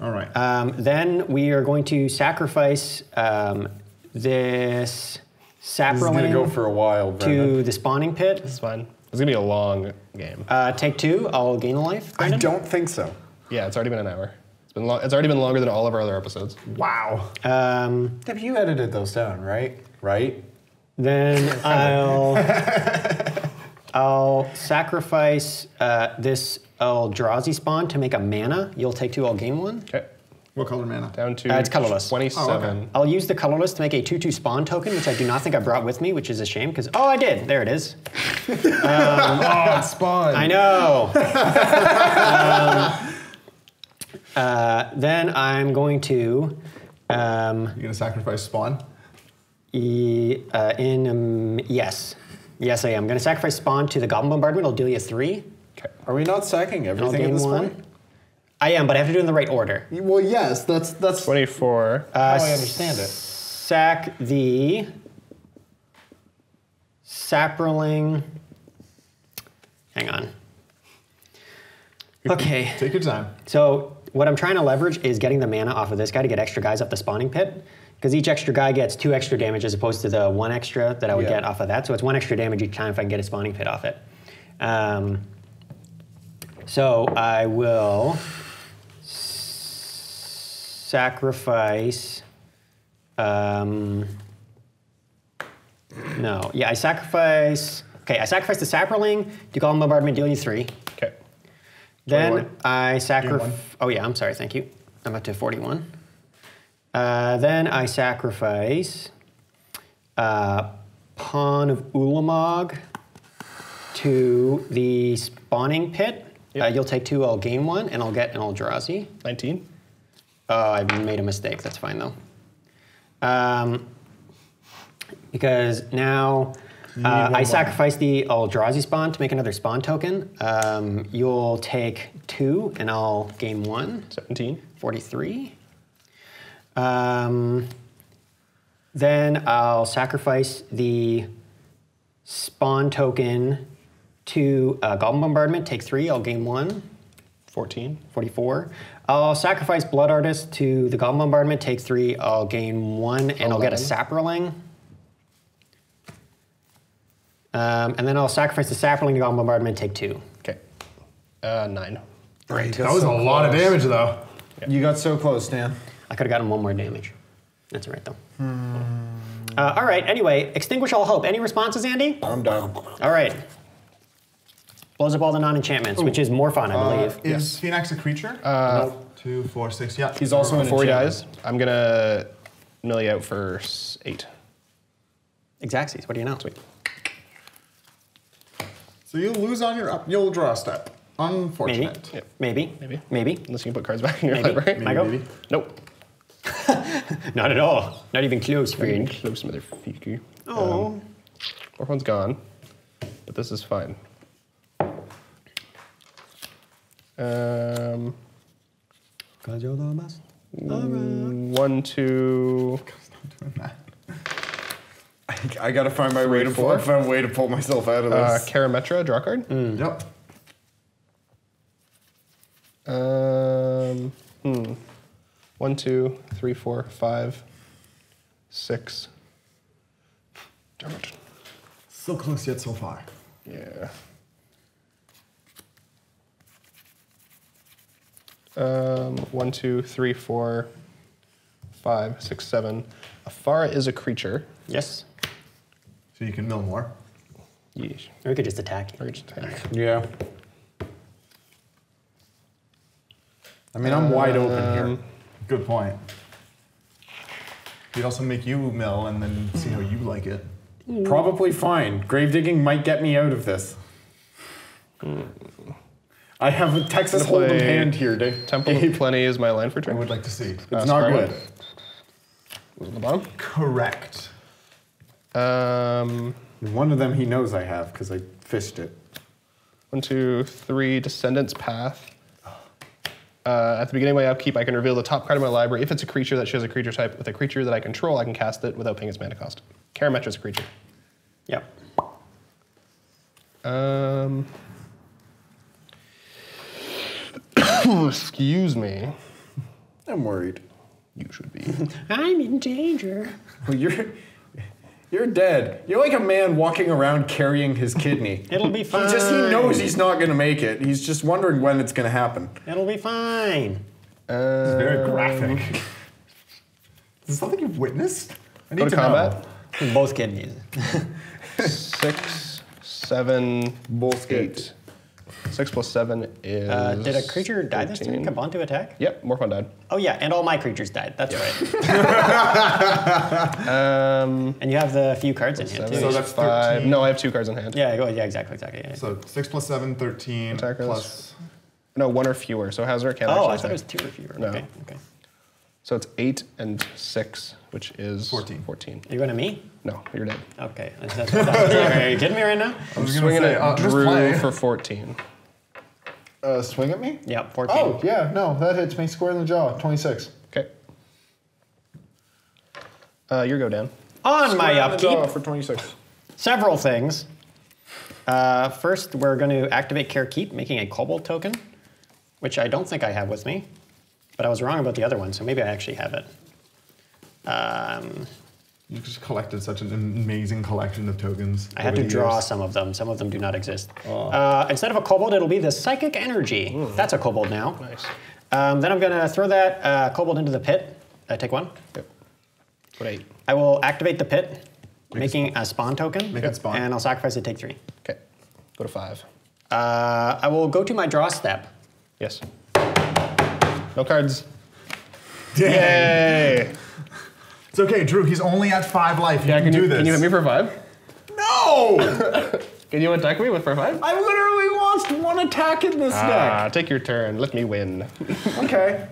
All right. Um, then we are going to sacrifice um, this This is gonna Saproling go for a while, Brendan. to the Spawning Pit. It's fine. It's gonna be a long game. Uh, take two. I'll gain a life. I don't think so. Yeah, it's already been an hour. It's been long. It's already been longer than all of our other episodes. Wow. Um, Have you edited those down, right? Right? then [LAUGHS] I'll [LAUGHS] I'll sacrifice uh, this Eldrazi spawn to make a mana. You'll take two. I'll gain one. Okay. what color mana? Down to Uh, it's colorless. Twenty-seven. Okay. I'll use the colorless to make a 2-2 spawn token, which I do not think I brought with me, which is a shame because oh, I did. There it is. [LAUGHS] oh, it's spawn. I know. um, Uh, then I'm going to, um, You're gonna sacrifice spawn. e- uh, in um, yes, yes I am. I'm going to sacrifice spawn to the goblin bombardment. I'll deal you three. Okay. Are we not sacking everything at this one. point? I am, but I have to do it in the right order. Well, yes, that's that's. 24. How I understand it. Sack the Saproling. Hang on. Okay. Take your time. So what I'm trying to leverage is getting the mana off of this guy to get extra guys up the spawning pit. Because each extra guy gets two extra damage as opposed to the one extra that I would Yeah. get off of that. So it's one extra damage each time if I can get a spawning pit off it. Um, so I will sacrifice. Um, no, yeah, I sacrifice. Okay, I sacrifice the to Goblin Bombardment, deal you three. Then 41. I sacrifice. Oh yeah, I'm sorry. Thank you. I'm up to 41. Uh, then I sacrifice uh, Pawn of Ulamog to the spawning pit. Uh, you'll take two. I'll gain one, and I'll get an Eldrazi. 19. Oh, I made a mistake. That's fine though. Um, because now uh, I sacrifice the Eldrazi spawn to make another spawn token. Um, you'll take two, and I'll gain one. 17. 43. Um, then I'll sacrifice the spawn token to uh, Goblin Bombardment, take three, I'll gain one. 14. 44. I'll sacrifice Blood Artist to the Goblin Bombardment, take three, I'll gain one, and I'll get a 11. Saproling. Um, and then I'll sacrifice the Saproling to Goblin Bombardment, take two. Okay. Uh, 9. Right. That was a lot of damage, though. You got so close, Dan. I could have gotten one more damage. That's all right, though. Uh, all right, anyway, Extinguish All Hope. Any responses, Andy? I'm down. All right. Blows up all the non enchantments, which is more fun, I Uh, believe. is Phenax a creature? Uh, Two, four, six. Yeah. He's also an Before he enchantment. dies, I'm going to mill you out for 8. Exacxies, what do you know? Sweet. So you'll lose on your up. You'll draw a step. Maybe. Unfortunate. Yep. Maybe. Maybe. Maybe. Unless you can put cards back in your Maybe. library. Maybe. Michael? Maybe. Nope. [LAUGHS] Not at all. Not even close, friend. Close, motherfucker. Oh. Orphan's gone, but this is fine. Um, Because you're the best. one, two, I, I gotta find my way to pull, find a way to pull myself out of uh, this. Karametra, draw card. Yep. Um, hmm. One, two, three, four, five, six. Darn it. So close yet so far. Yeah. Um, one, two, three, four, five, six, seven. Ephara is a creature. Yes. So you can mill more. Yeesh. Or we could just attack. Or just attack. yeah. I mean, I'm wide open here. Um, Good point. We'd also make you mill and then see how you like it. Probably fine. Grave digging might get me out of this. I have a Texas Gonna Hold'em hand here, Dave. Temple Dave. of Plenty is my line for trade. I would like to see. It's Uh, not good. Was it the bottom? Correct. Um, One of them he knows I have because I fished it. one, two, three. Descendants Path. Uh, at the beginning of my upkeep, I can reveal the top card of my library. If it's a creature that shows a creature type with a creature that I control, I can cast it without paying its mana cost. Karametra is a creature. Yep. Um, [COUGHS] excuse me. I'm worried. You should be. [LAUGHS] I'm in danger. Well, you're you're dead. You're like a man walking around carrying his kidney. [LAUGHS] It'll be fine. He just he knows he's not gonna make it. He's just wondering when it's gonna happen. It'll be fine. Uh, Very graphic. [LAUGHS] Is this something you've witnessed? I go to combat. Both kidneys. [LAUGHS] Six, seven, Both eight. Six plus seven is. Uh, did a creature die this turn? 13. Come on to attack? Yep, Morphon died. Oh yeah, and all my creatures died. That's right. [LAUGHS] Um, And you have the few cards in hand seven, too. So that's five. 13. No, I have two cards in hand. yeah, go, yeah, exactly, exactly. Yeah. So 6 plus 7, 13. Attackers. Plus No, one or fewer. So Hazaret can't Oh, I thought it was say. two or fewer. No. Okay, okay. So it's eight and six, which is 14. 14. Are you going to me? No, you're dead. Okay. Are you kidding me right now? I'm gonna Swinging say, at uh, Drew for 14. Uh, swing at me? Yep, 14. Oh, yeah, no, that hits me square in the jaw. 26. Okay. Uh, your go, Dan. On my Square in the jaw upkeep, for 26. several things. Uh, first, we're going to activate Kher Keep, making a Kobold token, which I don't think I have with me, but I was wrong about the other one, so maybe I actually have it. Um, You just collected such an amazing collection of tokens. I had to draw years. some of them. Some of them do not exist. Uh, instead of a kobold, it'll be the psychic energy. That's a kobold now. Nice. Um, then I'm going to throw that uh, kobold into the pit. I take one. Yep. Put eight. I will activate the pit, making a spawn token. Make it spawn. And I'll sacrifice it, take three. Okay. Go to five. Uh, I will go to my draw step. Yes. No cards. Dang. Yay! It's okay, Drew. He's only at five life. Yeah, you can can you, do this. can you hit me for five? No! [LAUGHS] Can you attack me with for five? I literally lost one attack in this Ah, take your turn. Let me win. Okay.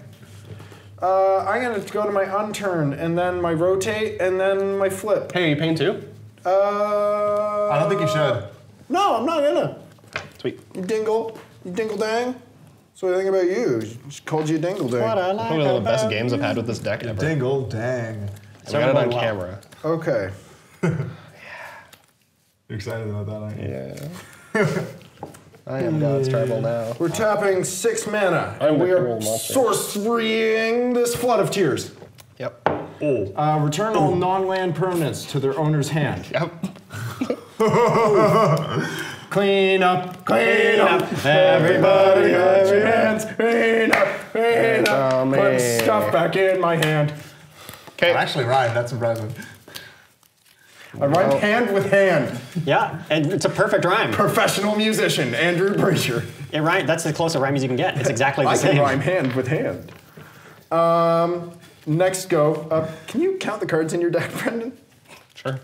Uh, I'm gonna go to my unturn, and then my rotate, and then my flip. Hey, are you paying two? Uh, I don't think you should. No, I'm not gonna. Sweet. You dingle. You dingle dang. So what do you think about you? Just called you a dingle dang. What I like Probably one of the best about games I've had with this deck ever. Dingle, dang. And we got it on Everyone camera. Okay. Yeah. [LAUGHS] You're excited about that, aren't you? Yeah. [LAUGHS] I am God's tribal now. We're tapping six mana, I'm and we are cruel monster. sorcerying this flood of tears. Yep. Uh, return all non-land permanents to their owner's hand. Yep. [LAUGHS] Clean up, clean up, everybody have your hands. Clean up, clean up. Oh, Put man. stuff back in my hand. It Okay. actually rhymed. That's impressive. I rhymed hand with hand. Yeah, and it's a perfect rhyme. Professional musician, Andrew Brazier. It rhyme, that's the closest rhyme as you can get. It's exactly the I same. can rhyme hand with hand. Um, next go. Uh, can you count the cards in your deck, Brendan? Sure.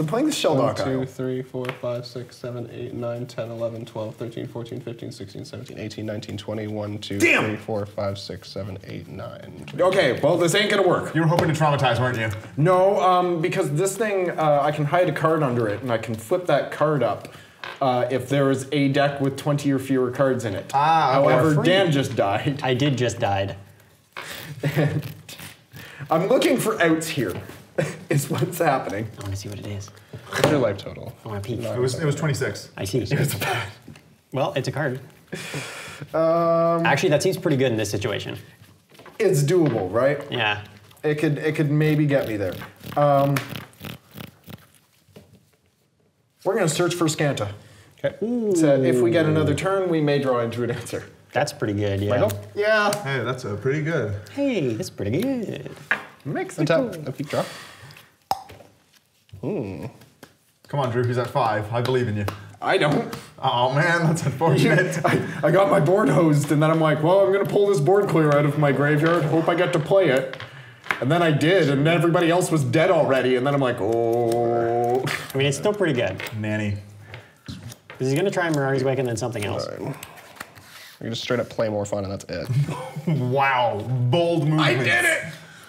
Because I'm playing the Shell One, Dock two, Isle. three, four, five, six, seven, eight, nine, 10, 11, 12, 13, 14, 15, 16, 17, 18, 19, 20, 1, 2, Damn! 3, 4, 5, 6, 7, 8, 9. Okay, well, this ain't gonna work. You were hoping to traumatize, weren't you? No, um, because this thing, uh, I can hide a card under it, and I can flip that card up uh, if there is a deck with 20 or fewer cards in it. Ah, okay. However, Free. Dan just died. I did just died. [LAUGHS] I'm looking for outs here. [LAUGHS] is what's happening. I want to see what it is. What's your life total? I want to peek. It was it was 26. I see. It was bad. well, it's a card. Um, Actually, that seems pretty good in this situation. it's doable, right? Yeah. It could, it could maybe get me there. Um, we're gonna search for Azcanta. Okay. So if we get another turn, we may draw into an answer. That's pretty good, yeah. Michael? Yeah. Hey, that's uh, pretty good. Hey, that's pretty good. Mexico. Untap. A peak Hmm. Come on, Drew. He's at five. I believe in you. I don't. Oh man, that's unfortunate. [LAUGHS] I, I got my board hosed, and then I'm like, well, I'm gonna pull this board clear out of my graveyard. Hope I get to play it. And then I did, and everybody else was dead already. And then I'm like, oh. I mean, it's still pretty good. Nanny. Because he's going to try Mirari's Wake and then something else. You're just straight up play more fun and that's it. [LAUGHS] Wow, bold movement. I did it.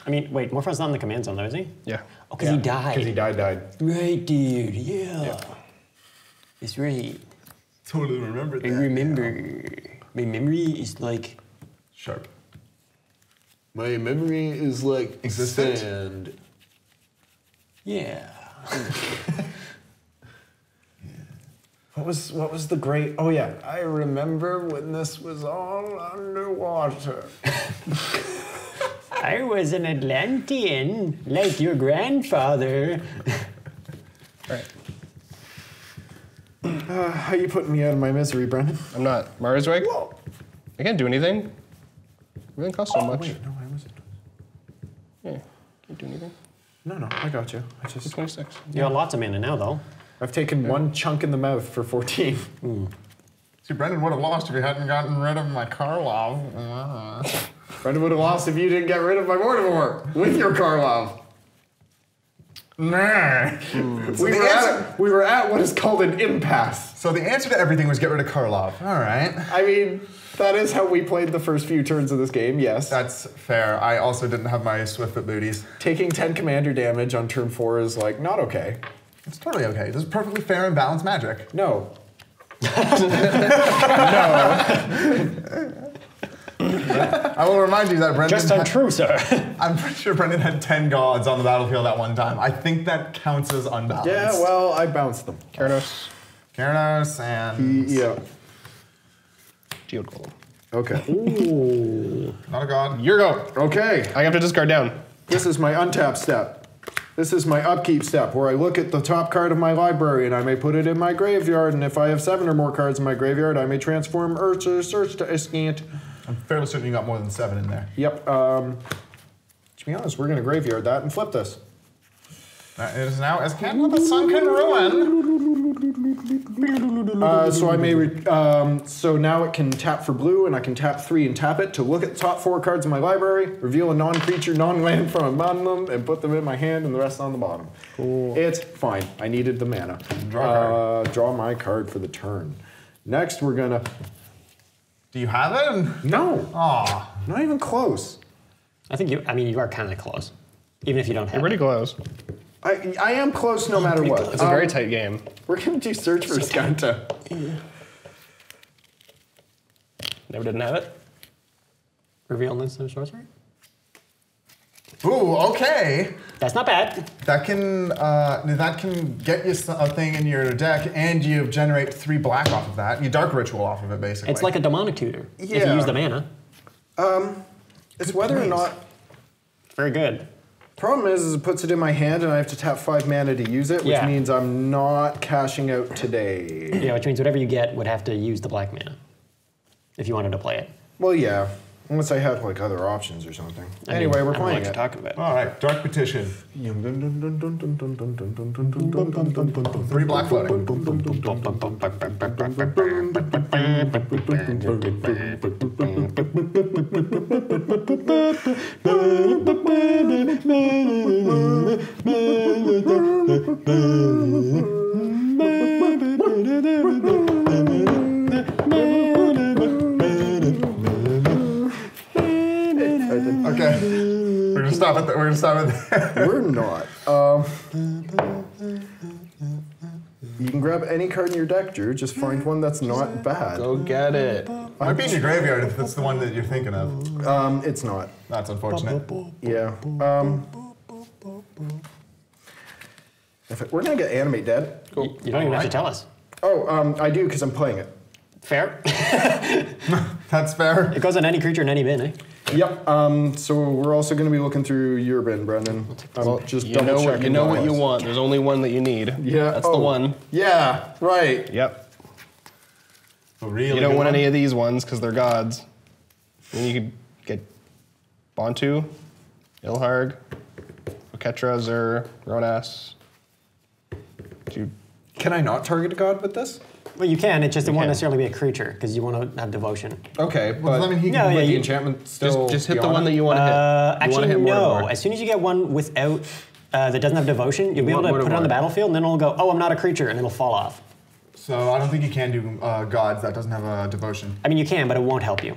I mean, wait, Morphone's not in the command zone, though, is he? Yeah. Oh, because he died. Because he died, died. Right, dude, yeah. It's right. Totally remember that. I that. remember. My memory is like. Sharp. My memory is like Existent? sand. Yeah. [LAUGHS] What was what was the great? Oh yeah, I remember when this was all underwater. [LAUGHS] I was an Atlantean, like your grandfather. All right. Uh, how you putting me out of my misery, Brendan? I'm not. Mars Wake? I can't do anything. Everything cost so much. Wait, no, I wasn't. Yeah. Can't do anything. No, no, I got you. I just 26. You got lots of mana now, though. I've taken one chunk in the mouth for 14. See, Brendan would have lost if he hadn't gotten rid of my Karlov. [LAUGHS] Brendan would have lost if you didn't get rid of my Mortivore with your Karlov. Nah. So, We were, answer, at, we were at what is called an impasse. so the answer to everything was get rid of Karlov. All right. I mean, that is how we played the first few turns of this game, yes. That's fair. I also didn't have my Swiftfoot booties. Taking 10 commander damage on turn 4 is like not okay. It's totally okay. This is perfectly fair and balanced magic. No. [LAUGHS] I will remind you that Brendan. Just had- untrue, sir. [LAUGHS] I'm pretty sure Brendan had 10 gods on the battlefield at one time. I think that counts as unbalanced. Yeah, well, I bounced them. Keranos, Keranos and. Yeah. Geode Golem. Okay. Not a god. Your go. Okay. I have to discard down. This is my untap step. This is my upkeep step where I look at the top card of my library and I may put it in my graveyard. And if I have seven or more cards in my graveyard, I may transform or Search to Azcanta. I'm fairly certain you got more than seven in there. Yep. Um, to be honest, we're going to graveyard that and flip this. That is now Azcanta the Sunken Ruin. Uh, so I may. Re- um, so now it can tap for blue, and I can tap three and tap it to look at the top four cards in my library, reveal a non-creature, non-land from among them, and put them in my hand, and the rest on the bottom. Cool. It's fine. I needed the mana. Draw a card. Uh, draw my card for the turn. Next, we're gonna. Do you have it? No, Aw. not even close. I think you. I mean, you are kind of close, even if you don't have. You're pretty it. close. I, I am close no matter what. It's a very Um, tight game. We're gonna do search for Azcanta. Never didn't have it. Reveal this of sorcery. Ooh, okay. That's not bad. That can uh, that can get you a thing in your deck, and you generate three black off of that. You dark ritual off of it, basically. It's like a demonic tutor if you use the mana. Um, It's whether or not. Very good. Problem is, is it puts it in my hand, and I have to tap five mana to use it, which Yeah. means I'm not cashing out today. Yeah, which means whatever you get would have to use the black mana if you wanted to play it. Well, yeah, unless I had like other options or something. I mean, anyway, we're I don't know playing what you're it. talking about. All right, dark petition. Three black floating. [LAUGHS] Okay, we're gonna stop it. We're gonna stop it. We're not. [LAUGHS] Um, you can grab any card in your deck, Drew. Just find one that's not bad. Go get it. Might be in your graveyard if that's the one that you're thinking of. Um, it's not. That's unfortunate. Yeah. Um, if it, we're gonna get animate dead. You you don't even have to tell us. Oh, um, I do because I'm playing it. Fair. [LAUGHS] [LAUGHS] That's fair. it goes on any creature in any bin, eh? Yep. Um, so we're also going to be looking through your bin, Brendan. Um, just You double know what checking you know what you want. There's only one that you need. Yeah. That's oh, the one. Yeah. Right. Yep. A really You don't good want one. any of these ones because they're gods. Then you could get Bontu, Ilharg, Oketra, Zur, Rhonas. Do you- Can I not target a god with this? Well, you can. It just it won't can. necessarily be a creature because you want to have devotion. Okay, Well, but does that mean he No, can yeah, but the you- enchantment still just just hit the one that you want to Uh, hit. You actually, hit no. As soon as you get one without uh, that doesn't have devotion, you'll be able to put it on the battlefield, and then it'll go, "Oh, I'm not a creature," and it'll fall off. So I don't think you can do uh, gods that doesn't have a devotion. I mean, you can, but it won't help you.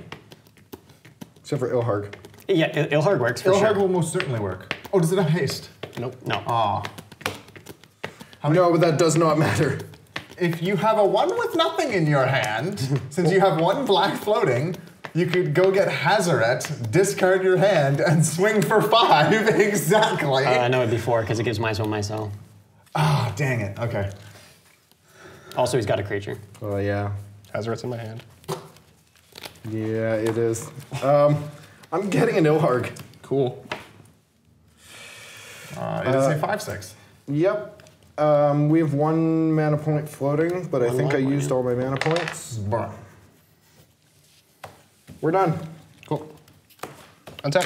Except for Ilharg. Yeah, Il- Ilharg works for Ilharg sure. will most certainly work. Oh, does it have haste? Nope. No. Ah. No, but that does not matter. If you have a one with nothing in your hand, [LAUGHS] since you have one black floating, you could go get Hazaret, discard your hand, and swing for five [LAUGHS] exactly. Uh, I know it'd be four because it gives myself myself. Ah, dang it. Okay. Also, he's got a creature. Oh yeah. Hazaret's in my hand. Yeah, it is. Um, I'm getting an Ilharg. Cool. Uh, it is a five six. Yep. Um, we have one mana point floating, but I think I more, used all my mana points. Bruh. We're done. Cool. Untap.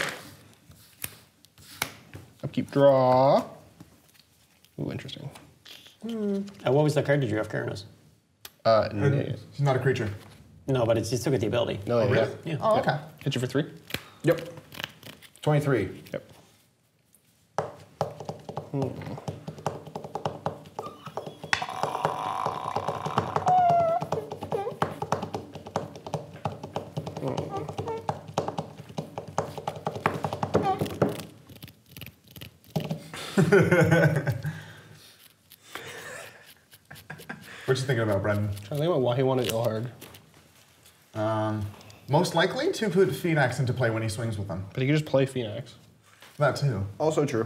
Upkeep draw. Ooh, interesting. Uh, what was the card did you have, Keranos? Uh, n- He's not a creature. No, but it's, you still get the ability. no, yeah. really? Yeah. Oh, okay. Hit you for three. Yep. 23. Yep. [LAUGHS] What you thinking about, Brendan? I think about why he wanted Ilharg, Um, most likely to put Phenax into play when he swings with them. but he could just play Phenax. That too. Also true.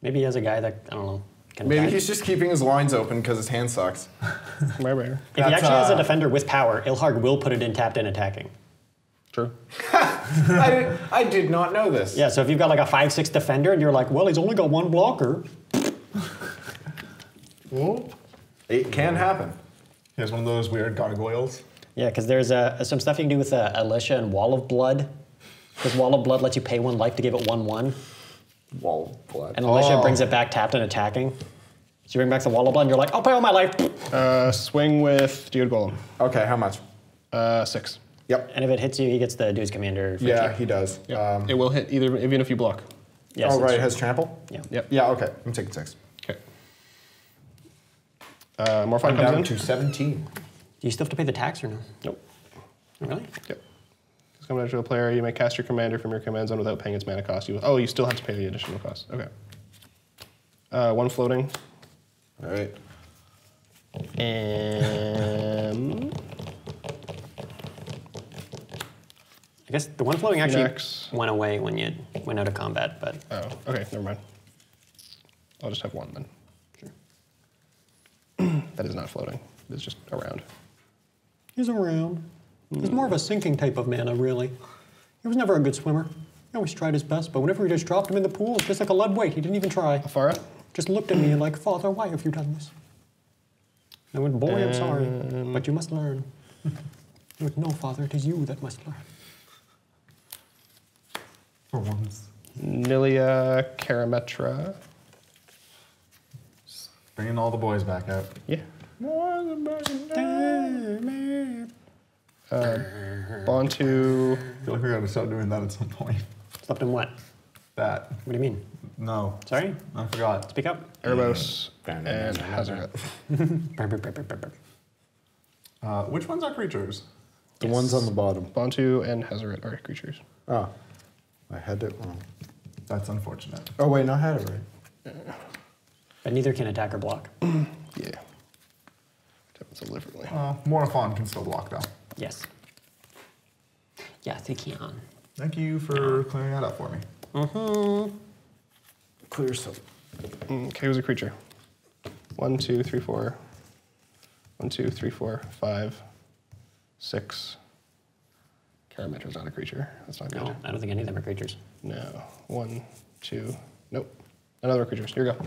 Maybe he has a guy that I don't know. Can Maybe attack. he's just keeping his lines open because his hand sucks. My rare. If he That's, actually has a uh, defender with power, Ilharg will put it in tapped and attacking. True. [LAUGHS] I, did, I did not know this. Yeah, so if you've got like a 5 6 defender and you're like, well, he's only got one blocker. [LAUGHS] It can happen. He has one of those weird gargoyles. Yeah, because there's uh, some stuff you can do with uh, Alesha and Wall of Blood. Because Wall of Blood lets you pay one life to give it 1 1. Wall of blood. And Alesha Oh. brings it back tapped and attacking. So you bring back the Wall of Blood and you're like, I'll pay all my life. Uh, swing with Geode Golem. Okay, how much? Uh, six. Yep. And if it hits you, he gets the Dude's Commander. for Yeah, cheap. he does. Yep. Um, it will hit either, even if you block. Yes, oh, that's right, it has trample? Yeah. Yep. Yeah, okay. I'm taking six. Okay. Uh, Morphine I'm comes down in. to 17. Do you still have to pay the tax or no? Nope. Really? Yep. It's coming to a player. You may cast your commander from your command zone without paying its mana cost. You oh, you still have to pay the additional cost. Okay. Uh, one floating. All right. And I guess the one floating actually Next. went away when you went out of combat, but oh, okay, never mind. I'll just have one then. Sure. [CLEARS THROAT] that is not floating. It's just around. he's around. He's more of a mm. sinking type of mana, really. He was never a good swimmer. He always tried his best, but whenever we just dropped him in the pool, it's just like a lead weight. He didn't even try. Ephara. Just looked at me and [CLEARS THROAT] like, Father, why have you done this? I went, boy, I'm sorry, but you must learn. Um. Went, no, Father, it is you that must learn. For once. Nylea Karametra. Bringing all the boys back out. Yeah. Uh, Bontu. I feel like we gotta start doing that at some point. Slept in what? That. What do you mean? No. Sorry? I forgot. Speak up. Erebos. And Hazaret. [LAUGHS] Uh, which ones are creatures? The ones on the bottom. Bontu and Hazaret are creatures. Oh, I had it wrong. That's unfortunate. Oh, wait, no, I had it right. But neither can attack or block. [CLEARS THROAT] Yeah. Happens deliberately. Uh, Morphon can still block though. Yes. Yes, he can. Thank you for clearing that up for me. Hmm. Clear some. Okay, who's a creature? One, two, three, four. One, two, three, four, five, six. Karametra's not a creature. That's not good. No, I don't think any of them are creatures. No. One, two. Nope. Another creature. Here you go.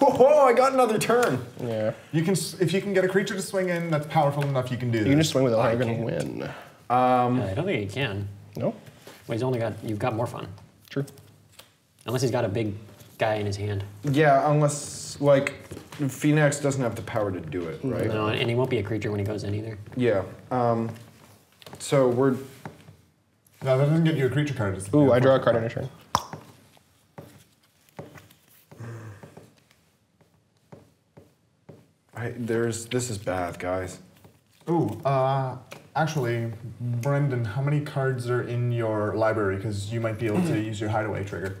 Oh, I got another turn. Yeah. You can, if you can get a creature to swing in that's powerful enough, you can do You this. can just swing with it. I You're gonna win. Um, Uh, I don't think he can. No. Well, he's only got, you've got more fun. True. Unless he's got a big guy in his hand. Yeah, unless, like, Phenax doesn't have the power to do it, right? No, and he won't be a creature when he goes in either. Yeah. Um, so we're. No, that doesn't get you a creature card. it's- Ooh, I draw a card on your turn. I, there's. This is bad, guys. Ooh, uh, actually, Brendan, how many cards are in your library? Because you might be able to [CLEARS THROAT] use your hideaway trigger.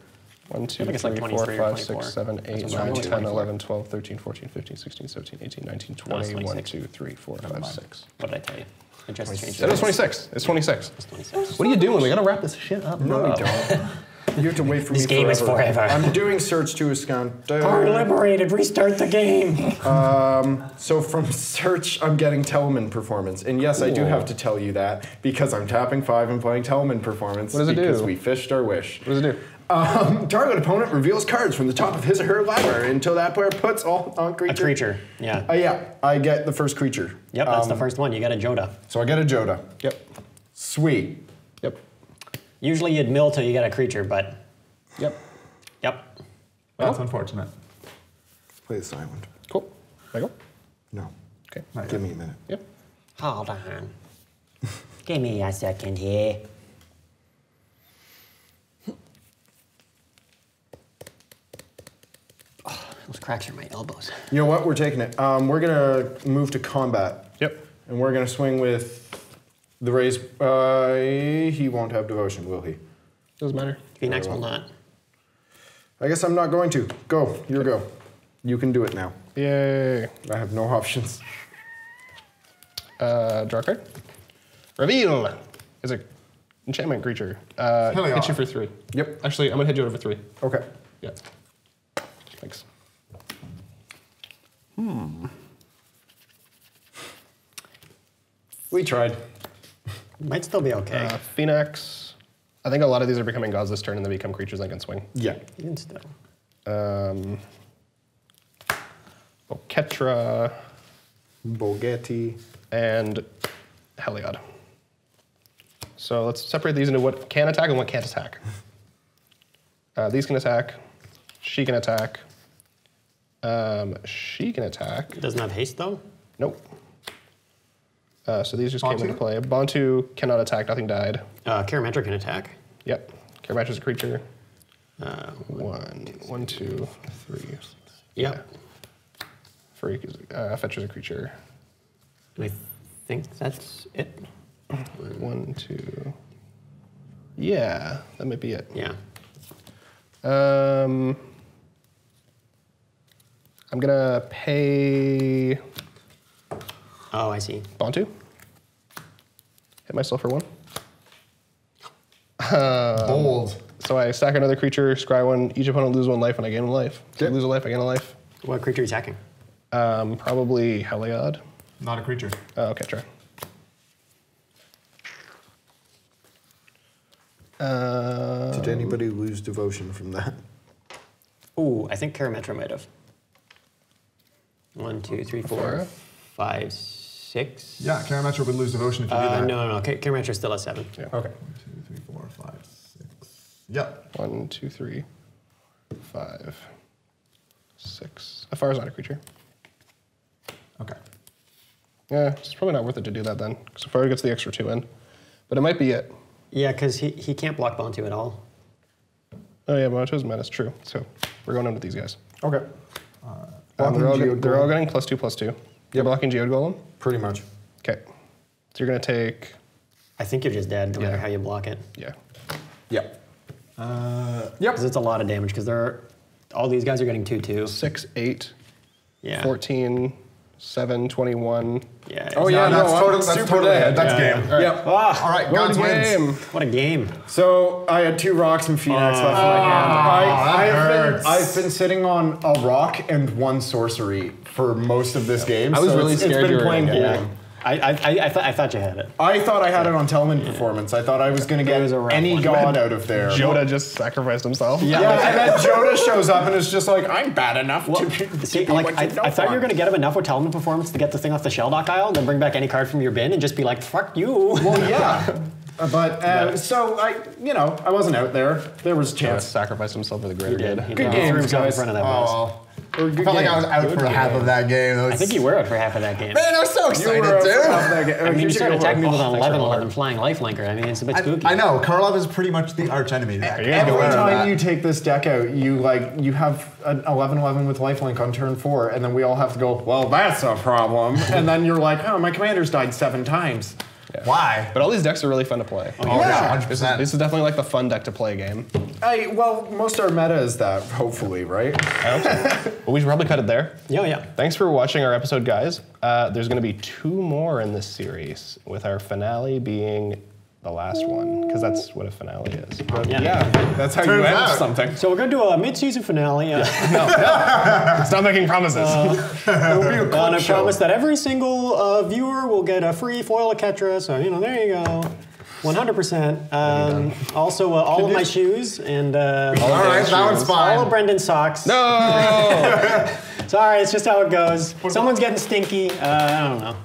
One, two, think it's like three, four, five, six, seven, eight, nine, 10, 11, 12, 13, 14, 15, 16, 17, 18, 19, 20, No, it's 21, 26. 2, 3, 4, 5, 6. What did I tell you? I just changed That is 26. It's 26. It's 26. What are you doing? We gotta wrap this shit up. No, we don't. [LAUGHS] You have to wait for This me game is forever. I'm doing search to Azcanta. Are liberated, restart the game. Um, So from search, I'm getting Telemin Performance, and yes, I do have to tell you that because I'm tapping five and playing Telemin Performance. What does it because do? we fished our wish. What does it do? Um, target opponent reveals cards from the top of his or her library until that player puts all on creature. A creature. creature, yeah. Uh, yeah, I get the first creature. Yep, that's the Um, first one. You got a Jodah. So I get a Jodah. Yep. Sweet. Yep. Usually you'd mill till you get a creature, but Yep. yep. That's unfortunate. Play the silent. Cool. There you go. No. Okay. Not Give yet. me a minute. Yep. Hold on. [LAUGHS] Give me a second here. Those cracks are my elbows. You know what? We're taking it. Um, we're gonna move to combat, Yep. and we're gonna swing with the raise. Uh, he won't have devotion, will he? Doesn't matter. Phenax will not. I guess I'm not going to. Go. Your go. You can do it now. Yay. I have no [LAUGHS] options. Uh, draw a card. Reveal is a enchantment creature. Uh, Hell yeah. hit you for three. Yep. Actually, I'm gonna hit you over three. Okay. Yeah. Thanks. We tried. Might still be okay. Uh, Phenax. I think a lot of these are becoming gods this turn and they become creatures that can swing. Yeah. Even still. Um, Boketra Bogetti. and Heliod. So let's separate these into what can attack and what can't attack. Uh, these can attack. She can attack. Um, she can attack. Doesn't have haste though. Nope. Uh, so these just came into play. Bontu cannot attack. Nothing died. Uh, Karametra can attack. Yep. Karamatch is a creature. Uh, One, one, two, three. yep. Freak is uh, fetch is a creature. I think that's it. One, two. Yeah, that might be it. Yeah. Um, I'm gonna pay Oh, I see. Bontu. Hit myself for one. Bold. So I sack another creature, scry one. Each opponent lose one life, and I gain a life. So I lose a life, I gain a life. What creature are you attacking? Um, probably Heliod. Not a creature. Oh, okay, try. Uh, Did anybody lose devotion from that? Ooh, I think Karametra might have. One, two, three, four, Four. five, six. Yeah, Karametra would lose devotion if you do Uh, that. no, no, no. K- Karametra's still at seven. Yeah. Okay. One, two, three, four, five, six. Yep. One, two, three, five, six. Afar is not a creature. Okay. Yeah, it's probably not worth it to do that then, because Afar gets the extra two in. But it might be it. Yeah, because he, he can't block Bontu at all. Oh yeah, Moto's Menace, true. So we're going in with these guys. Okay. Um, Blocking they're, all, Geode they're all getting plus two, plus two. You're blocking Geode Golem? Pretty much. Okay. So you're going to take, I think you're just dead no matter how you block it. yeah. Yeah. Uh, Yep. Because it's a lot of damage. Because they're all these guys are getting two two. Six, eight, Yeah. 14, 7, 21. Yeah. Oh, yeah, no, that's I'm totally, that's super totally dead. That's Yeah, game. yeah. Yep. Ah, All right, What God's a wins. game. what a game. So I had two rocks and Phoenix left in my hand. I, that I have been. I've been sitting on a rock and one sorcery for most of this game. I was so really it's, scared it's you been were gonna playing get bowling. it. I, I, I, I, th- I thought you had it. I thought I had it on Telemin Performance. I thought I was going to get was a any one. god out of there. Jodah just sacrificed himself. Yeah, and then Jodah shows up and is just like, I'm bad enough Well, to, to see, be like, what I, you don't I thought you were going to get him enough with Telemin Performance to get the thing off the shell dock aisle, then bring back any card from your bin and just be like, fuck you. Well, yeah. [LAUGHS] Uh, But uh, so I, you know, I wasn't out there. There was a Jodah chance. sacrificed himself for the He greater good. He Good did. games, threw himself in guys. front of that. Oh, good I felt like I was game. out for half of that game. Was, I think you were out for half of that game. Man, I was so You excited, were out for dude. half that game. I mean, you Here's started attacking me with an thanks 11 the 11 flying lifelinker. I mean, it's a bit spooky. I know. Karlov is pretty much the arch enemy. you guys Every go time that. you take this deck out, you like you have an 11-11 with lifelink on turn four, and then we all have to go. Well, that's a problem. and then you're like, oh, my commander's died seven times. Why? But all these decks are really fun to play. Oh, yeah, This is, 100%. this is definitely like the fun deck to play game. I well, most our meta is that. Hopefully, right? I hope so. but we should probably cut it there. Yeah, yeah. Thanks for watching our episode, guys. Uh, there's going to be two more in this series, with our finale being the last one, because that's what a finale is. Yeah. that's how Turns you end out. something. So we're going to do a mid-season finale. Uh, [LAUGHS] [LAUGHS] Stop making promises. It'll be a and I show. promise that every single uh, viewer will get a free foil of Ketra. So, you know, there you go. 100%. Um, also, uh, all of my shoes and uh, All right, that one's fine. all of Brendan's socks. no! [LAUGHS] Sorry, it's just how it goes. Someone's getting stinky. Uh, I don't know.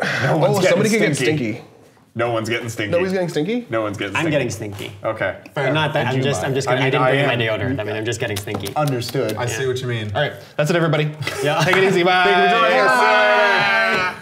oh, getting somebody can get stinky. Stinky. No one's getting stinky. Nobody's getting stinky? No one's getting. Stinky? I'm getting stinky. Okay. I'm not that. I'm just. I'm just. I Gonna, I, didn't I bring in my deodorant. I mean, I'm just getting stinky. Understood. I see what you mean. All right, that's it, everybody. Yeah. [LAUGHS] Take it easy. Bye. Thank you for joining us. Bye.